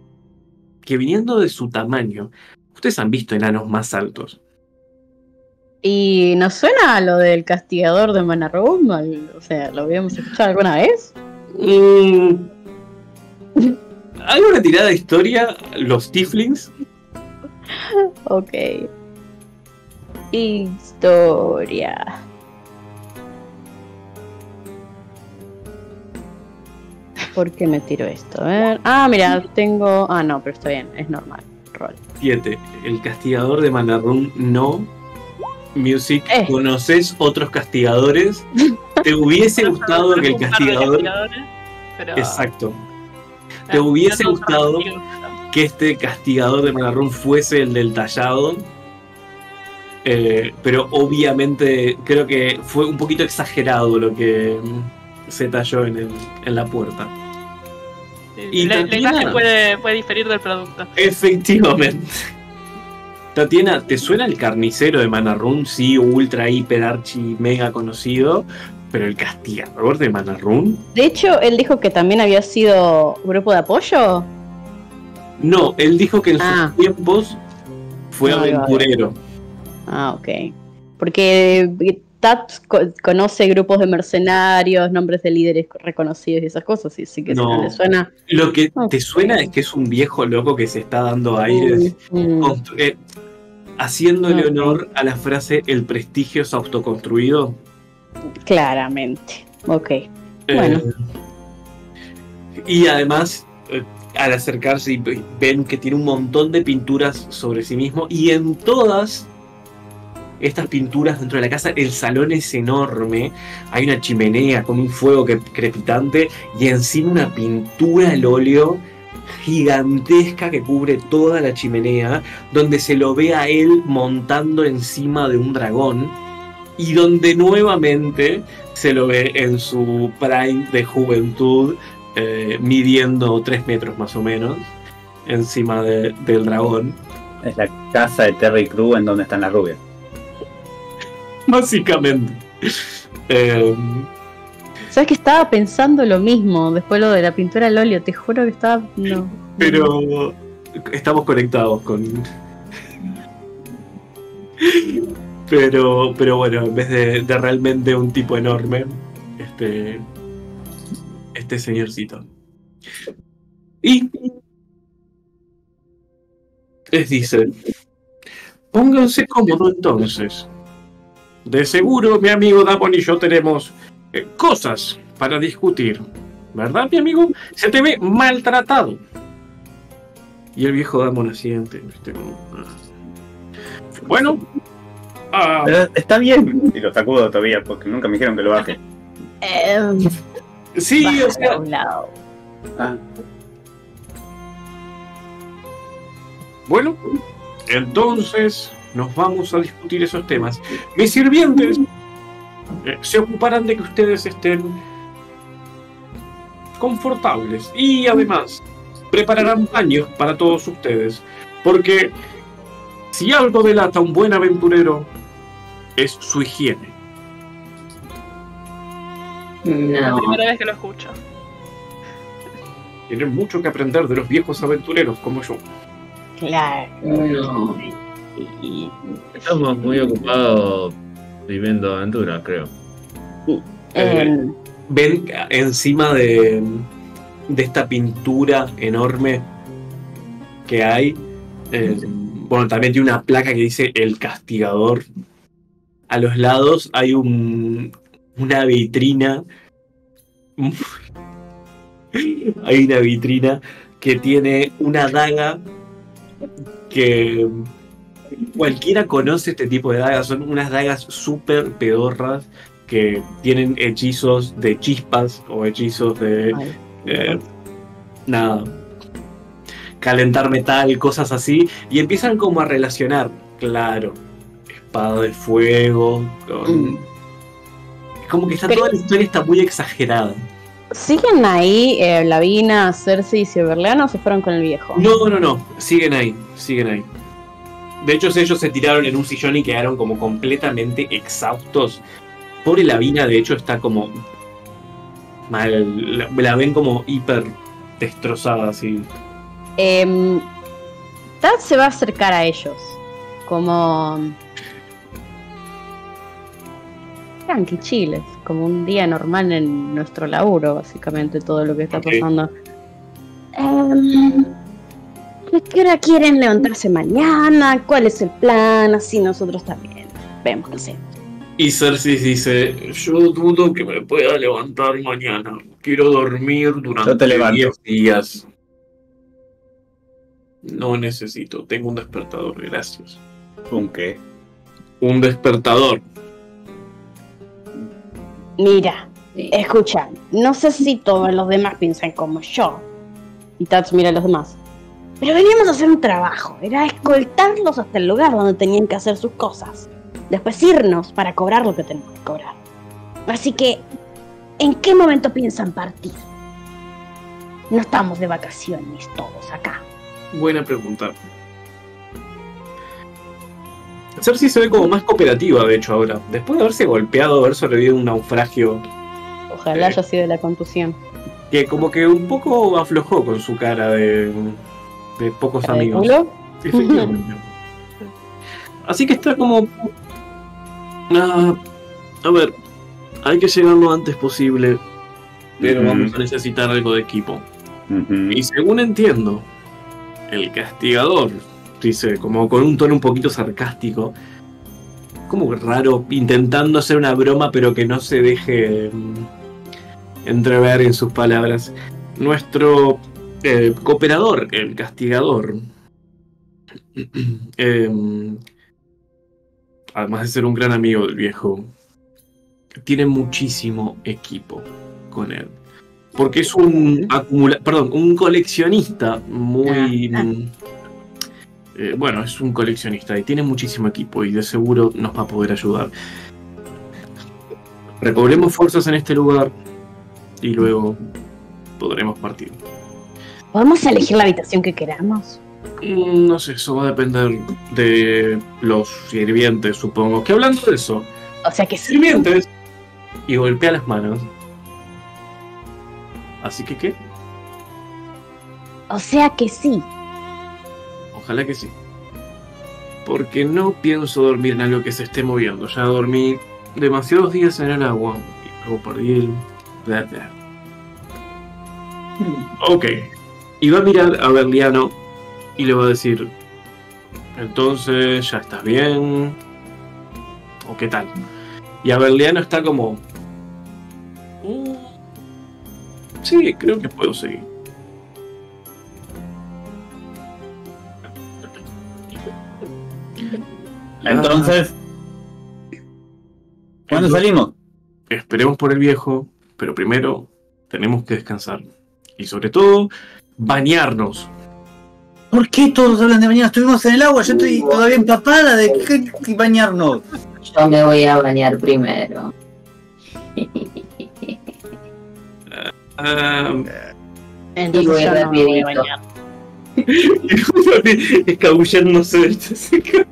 que viniendo de su tamaño, ustedes han visto enanos más altos. ¿Y nos suena a lo del castigador de Manarrum? O sea, ¿lo habíamos escuchado alguna vez? Mm. ¿Hay una tirada de historia? Los Tiflings. Ok. Historia. ¿Por qué me tiro esto? A ver. Ah, mira, tengo. Ah, no, pero está bien, es normal. Roll. 7. El castigador de Manarrum no. Music, Eh. ¿conoces otros castigadores? ¿Te hubiese (laughs) gustado que el castigador... pero- Exacto. Ah, ¿Te hubiese no, gustado que este castigador de Manarrum fuese el del tallado? Eh, pero obviamente creo que fue un poquito exagerado lo que se talló en, el- en la puerta. Y la, la Tatiana- imagen puede, puede diferir del producto. Efectivamente. Tatiana, ¿te suena el carnicero de Manarrun? Sí, ultra, hiper, archi, mega conocido. Pero el castigador de Manarrun? De hecho, él dijo que también había sido grupo de apoyo. No, él dijo que en Ah. sus tiempos fue Ah, ahí va, aventurero. Ah, ok. Porque Tat co- conoce grupos de mercenarios, nombres de líderes reconocidos y esas cosas. Y sí que No. si le suena. Lo que Ok. te suena es que es un viejo loco que se está dando aires, Mm, eh, haciéndole Ok. honor a la frase el prestigio es autoconstruido. claramente. Ok. Eh, Bueno. y además, eh, al acercarse y ven que tiene un montón de pinturas sobre sí mismo y en todas estas pinturas dentro de la casa, el salón es enorme, hay una chimenea con un fuego crepitante y encima una pintura al óleo gigantesca que cubre toda la chimenea, donde se lo ve a él montando encima de un dragón y donde nuevamente se lo ve en su prime de juventud, eh, midiendo 3 metros más o menos, encima de- del dragón. Es la casa de Terry Crew en donde están las rubias. (laughs) Básicamente. Eh, ¿Sabes que estaba pensando lo mismo después lo de la pintura al óleo? Te juro que estaba. No. pero estamos conectados con... Pero, pero bueno, en vez de, de realmente un tipo enorme, este, este señorcito. Y les dice, pónganse cómodo entonces. De seguro mi amigo Damon y yo tenemos eh, cosas para discutir. ¿Verdad, mi amigo? Se te ve maltratado. Y el viejo Damon asiente. ah. Bueno. ah, está bien. Y lo sacudo todavía porque nunca me dijeron que lo baje. Eh, sí, o sea, a un lado. Ah, Bueno, entonces nos vamos a discutir esos temas. Mis sirvientes eh, se ocuparán de que ustedes estén confortables y además prepararán baños para todos ustedes. Porque si algo delata a un buen aventurero es su higiene. La No, primera vez que lo escucho. Tienen mucho que aprender de los viejos aventureros como yo. Claro. no. Y- Estamos muy ocupados viviendo aventuras, creo. eh, ven encima de, de esta pintura enorme que hay. Eh, bueno, también tiene una placa que dice El Castigador. A los lados hay un, una vitrina. (laughs) hay una vitrina que tiene una daga que cualquiera conoce este tipo de dagas. Son unas dagas súper pedorras que tienen hechizos de chispas o hechizos de... Eh, nada. Calentar metal, cosas así. Y empiezan como a relacionar, claro, espada de fuego. Con... Mm. Como que está Pero- toda la historia está muy exagerada. ¿Siguen ahí eh, Lavina, Cersei y Silverleano o se fueron con el viejo? No, no, no. Siguen ahí, siguen ahí. De hecho, ellos se tiraron en un sillón y quedaron como completamente exhaustos. Pobre Lavina, de hecho, está como mal. La, la ven como hiper destrozada, así. Em, Tad se va a acercar a ellos. Como. Tranqui, chiles. Como un día normal en nuestro laburo, básicamente, todo lo que está pasando. Em, ¿A qué hora quieren levantarse mañana? ¿Cuál es el plan? Así nosotros también. Vemos qué hacemos. Y Cersei dice: Yo dudo que me pueda levantar mañana. Quiero dormir durante Yo te levanto. 10 días. No necesito, tengo un despertador, gracias. ¿Un qué? Un despertador. Mira, escucha, no sé si todos los demás piensan como yo. Y Tats mira a los demás. Pero veníamos a hacer un trabajo, era escoltarlos hasta el lugar donde tenían que hacer sus cosas. Después irnos para cobrar lo que tenemos que cobrar. Así que, ¿en qué momento piensan partir? No estamos de vacaciones todos acá. Buena pregunta. Cersei se ve como más cooperativa, de hecho, ahora. Después de haberse golpeado, haber sobrevivido a un naufragio, Ojalá Eh. haya sido la contusión. que como que un poco aflojó con su cara de, de pocos ¿Cara de amigos. culo? Efectivamente. (laughs) Así que está como... Ah, a ver, hay que llegar lo antes posible, pero vamos a necesitar algo de equipo. Y según entiendo, el castigador, dice, como con un tono un poquito sarcástico, como raro, intentando hacer una broma, pero que no se deje mm, entrever en sus palabras. Nuestro eh, cooperador, el castigador, (clears throat) em, además de ser un gran amigo del viejo, tiene muchísimo equipo con él. Porque es un acumula perdón, un coleccionista muy Ah, ah. mm, eh, bueno, es un coleccionista y tiene muchísimo equipo y de seguro nos va a poder ayudar. Recobremos fuerzas en este lugar y luego podremos partir. ¿Podemos elegir la habitación que queramos? Mm, No sé, eso va a depender de los sirvientes, supongo. Que hablando de eso, O sea que sí. sirvientes y golpea las manos. Así que, ¿qué? O sea que sí. Ojalá que sí. Porque no pienso dormir en algo que se esté moviendo. Ya dormí demasiados días en el agua. Y luego perdí el... bla, bla. Ok. Y va a mirar a Berliano y le va a decir... Entonces, ¿ya estás bien? ¿O qué tal? Y a Berliano está como... "Mm, Sí, creo que puedo seguir. Entonces, ¿cuándo Entonces- salimos? Esperemos por el viejo, pero primero tenemos que descansar. Y sobre todo, bañarnos. ¿Por qué todos hablan de bañarnos? Estuvimos en el agua, yo estoy todavía empapada de qué, bañarnos. Yo me voy a bañar primero. Ah, Entonces voy a yo dar no me voy a miedito. bañar. (laughs) escabulléndose de este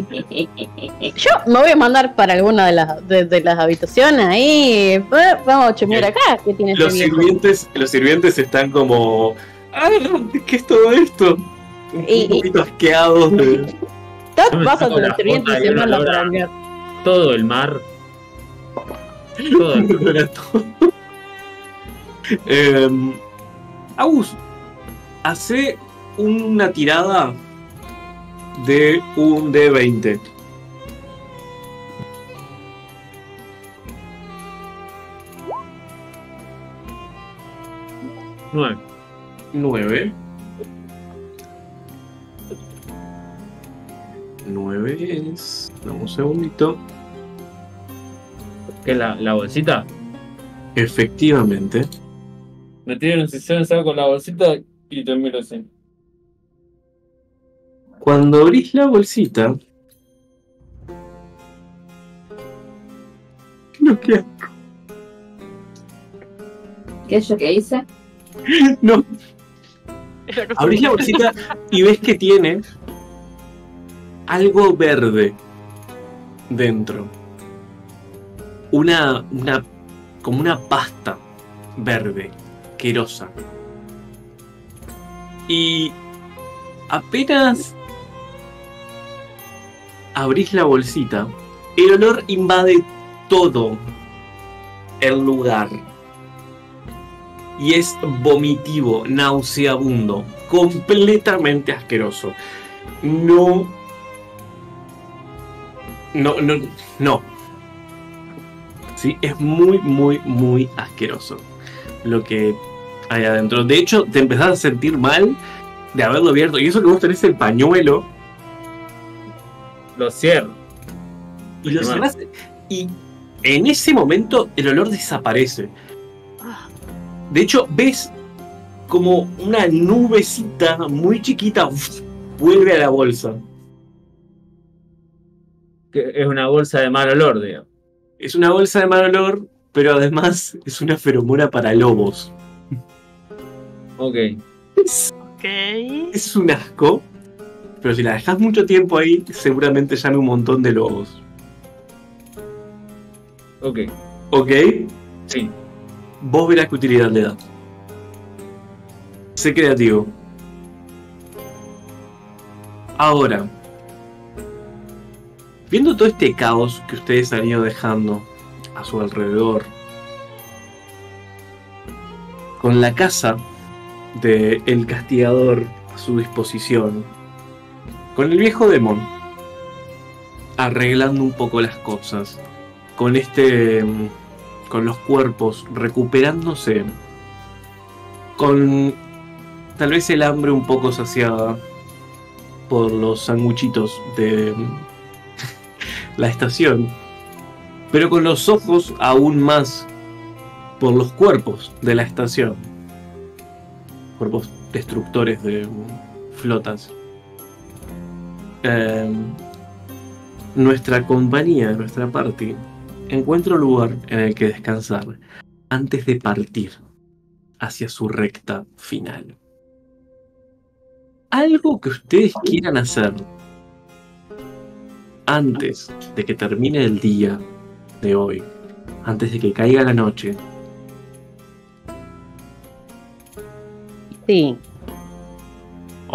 (laughs) Yo me voy a mandar para alguna de las, de, de las habitaciones ahí. eh, Vamos a chumear acá. ¿Qué tiene Los este sirvientes, los sirvientes están como. Ah, ¿qué es todo esto? Un, Y- un poquito asqueados de. (laughs) Toc, Yo me vas a saco tu la sirviente bota y y se una manda lora. para bañar. Todo el mar. Todo el (laughs) Em, Agus, hace una tirada de un D20. Nueve. 9. 9 es. Dame un segundito. ¿Qué la, la bolsita? Efectivamente. Me tiran un sesión, saco la bolsita y te miro así. Cuando abrís la bolsita. No, ¿qué? ¿Qué es lo que hice? (laughs) No. Abrís la bolsita y ves que tiene algo verde dentro. Una, una, como una pasta verde, querosa. Y apenas abrís la bolsita, el olor invade todo el lugar. Y es vomitivo, nauseabundo, completamente asqueroso. No. No, no, no. Sí, es muy, muy, muy asqueroso lo que hay adentro. De hecho, te empezás a sentir mal de haberlo abierto. Y eso que vos tenés el pañuelo Lo cierro. y lo cerrás. Y en ese momento el olor desaparece. De hecho, ves como una nubecita muy chiquita uf, vuelve a la bolsa. Que es una bolsa de mal olor, digamos. Es una bolsa de mal olor, pero además es una feromona para lobos. Ok. Es, Ok. es un asco, pero si la dejas mucho tiempo ahí, seguramente llame un montón de lobos. Ok. ¿Ok? Sí. Vos verás qué utilidad le da. Sé creativo. Ahora, viendo todo este caos que ustedes han ido dejando a su alrededor, con la casa de el castigador a su disposición, con el viejo demon arreglando un poco las cosas, con este mm, con los cuerpos recuperándose, con tal vez el hambre un poco saciada por los sanguchitos de (laughs) la estación, pero con los ojos aún más por los cuerpos de la estación, cuerpos destructores de flotas. Em, nuestra compañía, nuestra party, encuentra un lugar en el que descansar antes de partir hacia su recta final. Algo que ustedes quieran hacer antes de que termine el día de hoy, antes de que caiga la noche, Sí,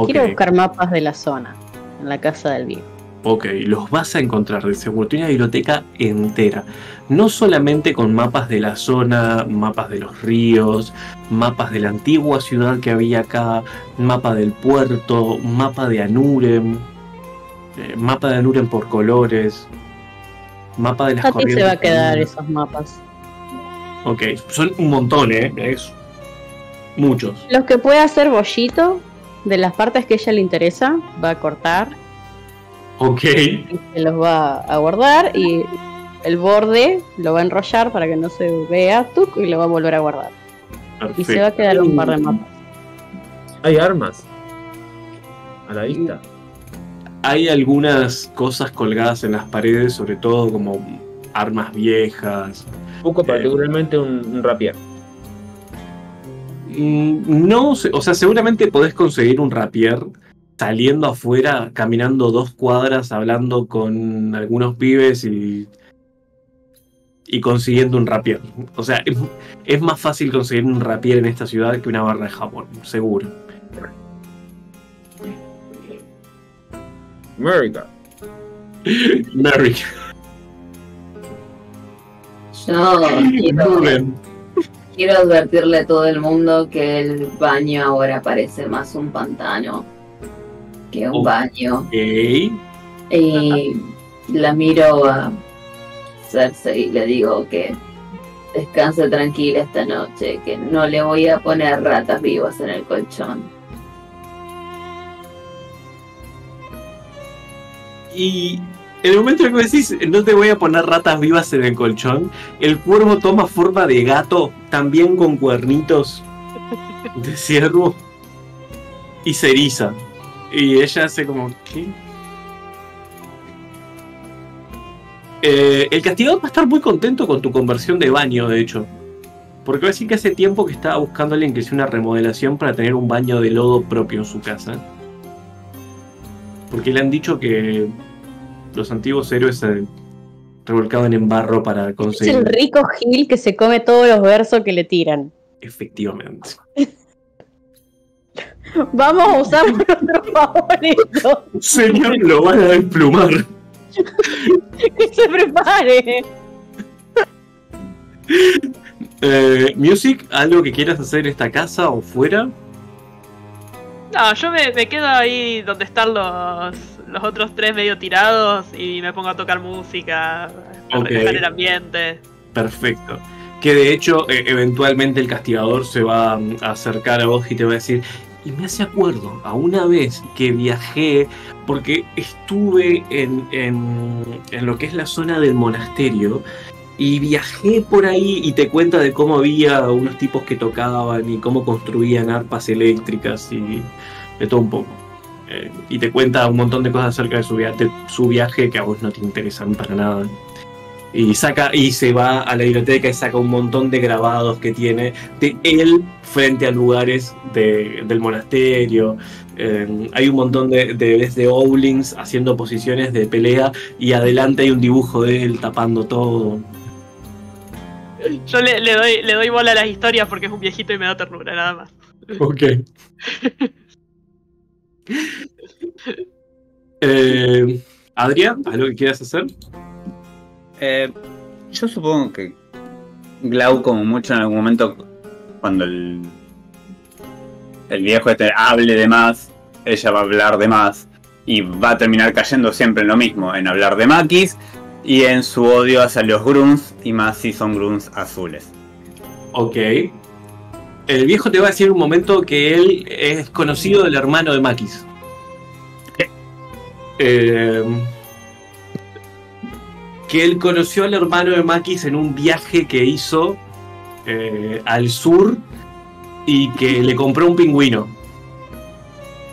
quiero buscar mapas de la zona, en la casa del viejo. ok, los vas a encontrar de seguro. Tiene una biblioteca entera. No solamente con mapas de la zona, mapas de los ríos, mapas de la antigua ciudad que había acá, mapa del puerto, mapa de Anurem, eh, mapa de Anurem por colores, mapa de las A ti se corrientes va a quedar esos mapas. Ok, son un montón, ¿eh? Es muchos. Los que pueda hacer bollito de las partes que a ella le interesa, va a cortar Ok, y se los va a guardar y el borde lo va a enrollar para que no se vea tuc, y lo va a volver a guardar. Y se va a quedar un par de mapas. Hay armas. A la vista. Hay algunas cosas colgadas en las paredes, sobre todo como armas viejas. Busco particularmente un, un rapier. Mm, No, sé, o sea, seguramente podés conseguir un rapier saliendo afuera, caminando dos cuadras, hablando con algunos pibes y, y consiguiendo un rapier. O sea, es, es más fácil conseguir un rapier en esta ciudad que una barra de Japón, seguro. America. (laughs) Mary, Yo quiero. Quiero advertirle a todo el mundo que el baño ahora parece más un pantano que un baño. Y la miro a Cersei y le digo que descanse tranquila esta noche, que no le voy a poner ratas vivas en el colchón. Y en el momento en que decís, no te voy a poner ratas vivas en el colchón, el cuervo toma forma de gato, también con cuernitos de ciervo, y se eriza. Y ella hace como, ¿qué? Eh, el castigador va a estar muy contento con tu conversión de baño, de hecho. Porque va a decir que hace tiempo que estaba buscando a alguien que hiciera una remodelación para tener un baño de lodo propio en su casa. Porque le han dicho que los antiguos héroes se revolcaban en barro para Es el conseguir. rico Gil que se come todos los versos que le tiran. Efectivamente. (laughs) Vamos a usar (laughs) nuestro favorito. Señor, lo van a desplumar. Que se prepare. Eh, Music, ¿algo que quieras hacer en esta casa o fuera? No, yo me, me quedo ahí donde están los, los otros tres medio tirados y me pongo a tocar música, a Ok. relajar el ambiente. Perfecto. Que de hecho, eh, eventualmente el castigador se va mm, a acercar a vos y te va a decir. Y me hace acuerdo a una vez que viajé, porque estuve en, en, en lo que es la zona del monasterio, y viajé por ahí y te cuenta de cómo había unos tipos que tocaban y cómo construían arpas eléctricas y de todo un poco. Eh, y te cuenta un montón de cosas acerca de su, via- de su viaje que a vos no te interesan para nada. Y saca y se va a la biblioteca y saca un montón de grabados que tiene de él frente a lugares de- del monasterio. Eh, hay un montón de, de bebés de Owlings haciendo posiciones de pelea y adelante hay un dibujo de él tapando todo. Yo le, le doy, le doy bola a las historias porque es un viejito y me da ternura, nada más. Ok. (laughs) eh, Adrián, ¿algo que quieras hacer? Eh, yo supongo que Glau, como mucho en algún momento, cuando el, el viejo este hable de más, ella va a hablar de más y va a terminar cayendo siempre en lo mismo, en hablar de Makis y en su odio hacia los Grunts y más si son Grunts azules. Ok. El viejo te va a decir un momento que él es conocido del hermano de Makis. Eh, que él conoció al hermano de Makis en un viaje que hizo eh, al sur y que le compró un pingüino.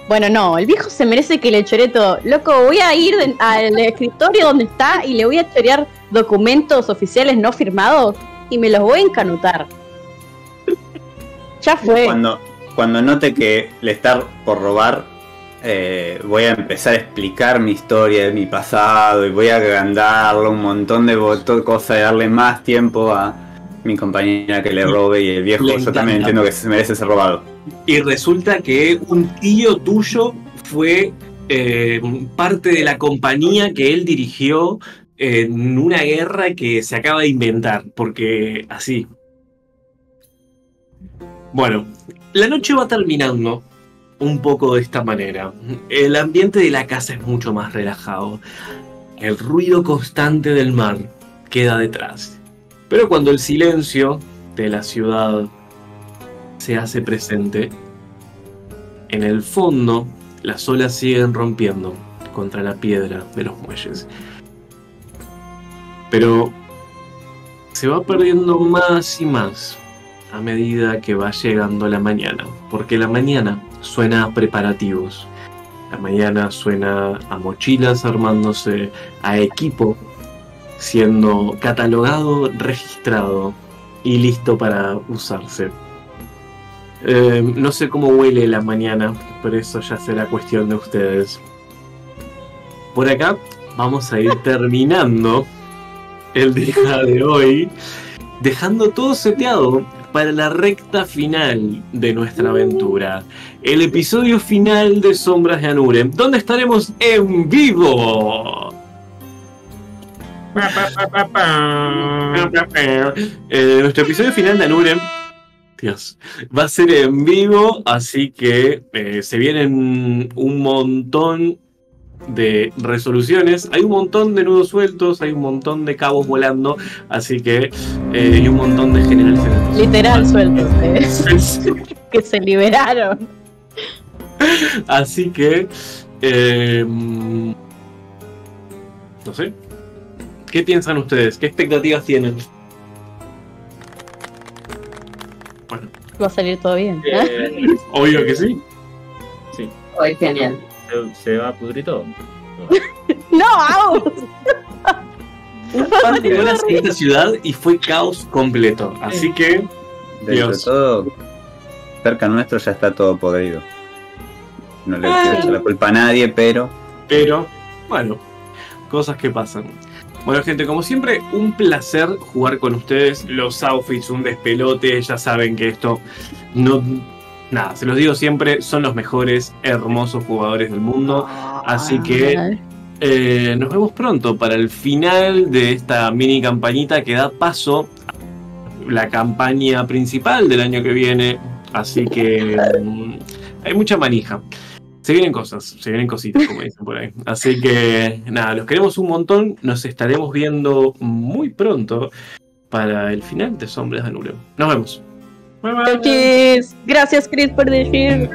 Bueno, no, el viejo se merece que le chore todo. Loco, voy a ir al escritorio donde está y le voy a chorear documentos oficiales no firmados y me los voy a encanutar. Ya fue. Cuando, cuando note que le está por robar, eh, voy a empezar a explicar mi historia de mi pasado y voy a agrandarlo un montón de cosas, de darle más tiempo a mi compañera que le robe y el viejo Le yo encanta. también entiendo que se merece ser robado. Y resulta que un tío tuyo fue eh, parte de la compañía que él dirigió en una guerra que se acaba de inventar, porque así. Bueno, la noche va terminando un poco de esta manera. El ambiente de la casa es mucho más relajado. El ruido constante del mar queda detrás. Pero cuando el silencio de la ciudad se hace presente, en el fondo las olas siguen rompiendo contra la piedra de los muelles. Pero se va perdiendo más y más a medida que va llegando la mañana, porque la mañana suena a preparativos. La mañana suena a mochilas armándose, a equipo siendo catalogado, registrado y listo para usarse. Eh, no sé cómo huele la mañana, pero eso ya será cuestión de ustedes. Por acá vamos a ir (laughs) terminando el día de hoy, dejando todo seteado para la recta final de nuestra aventura. El episodio final de Sombras de Anurem, donde estaremos en vivo. Eh, nuestro episodio final de Anurem Dios. Va a ser en vivo, así que eh, se vienen un montón de resoluciones. Hay un montón de nudos sueltos, hay un montón de cabos volando, así que eh, hay un montón de generales en el Literal sueltos, eh, (laughs) (laughs) que se liberaron. Así que. eh, no sé. ¿Qué piensan ustedes? ¿Qué expectativas tienen? Bueno, Va a salir todo bien. ¿eh? Obvio que sí. sí. Ay, genial. Se, se va a pudrir todo. (laughs) No, Aus. Un fan llegó a la siguiente ciudad y fue caos completo. Así que. Dios. de todo, cerca nuestro ya está todo podrido. No le quiero echar la culpa a nadie, pero Pero, bueno, cosas que pasan. Bueno, gente, como siempre, un placer jugar con ustedes. Los outfits, un despelote. Ya saben que esto no. Nada, se los digo siempre, son los mejores, hermosos jugadores del mundo. Así que eh, nos vemos pronto para el final de esta mini campañita que da paso a la campaña principal del año que viene. Así que mm, hay mucha manija. Se vienen cosas, se vienen cositas, como dicen por ahí. Así que nada, los queremos un montón. Nos estaremos viendo muy pronto para el final de Sombras de Nurem. Nos vemos. Gracias, Chris, por decir.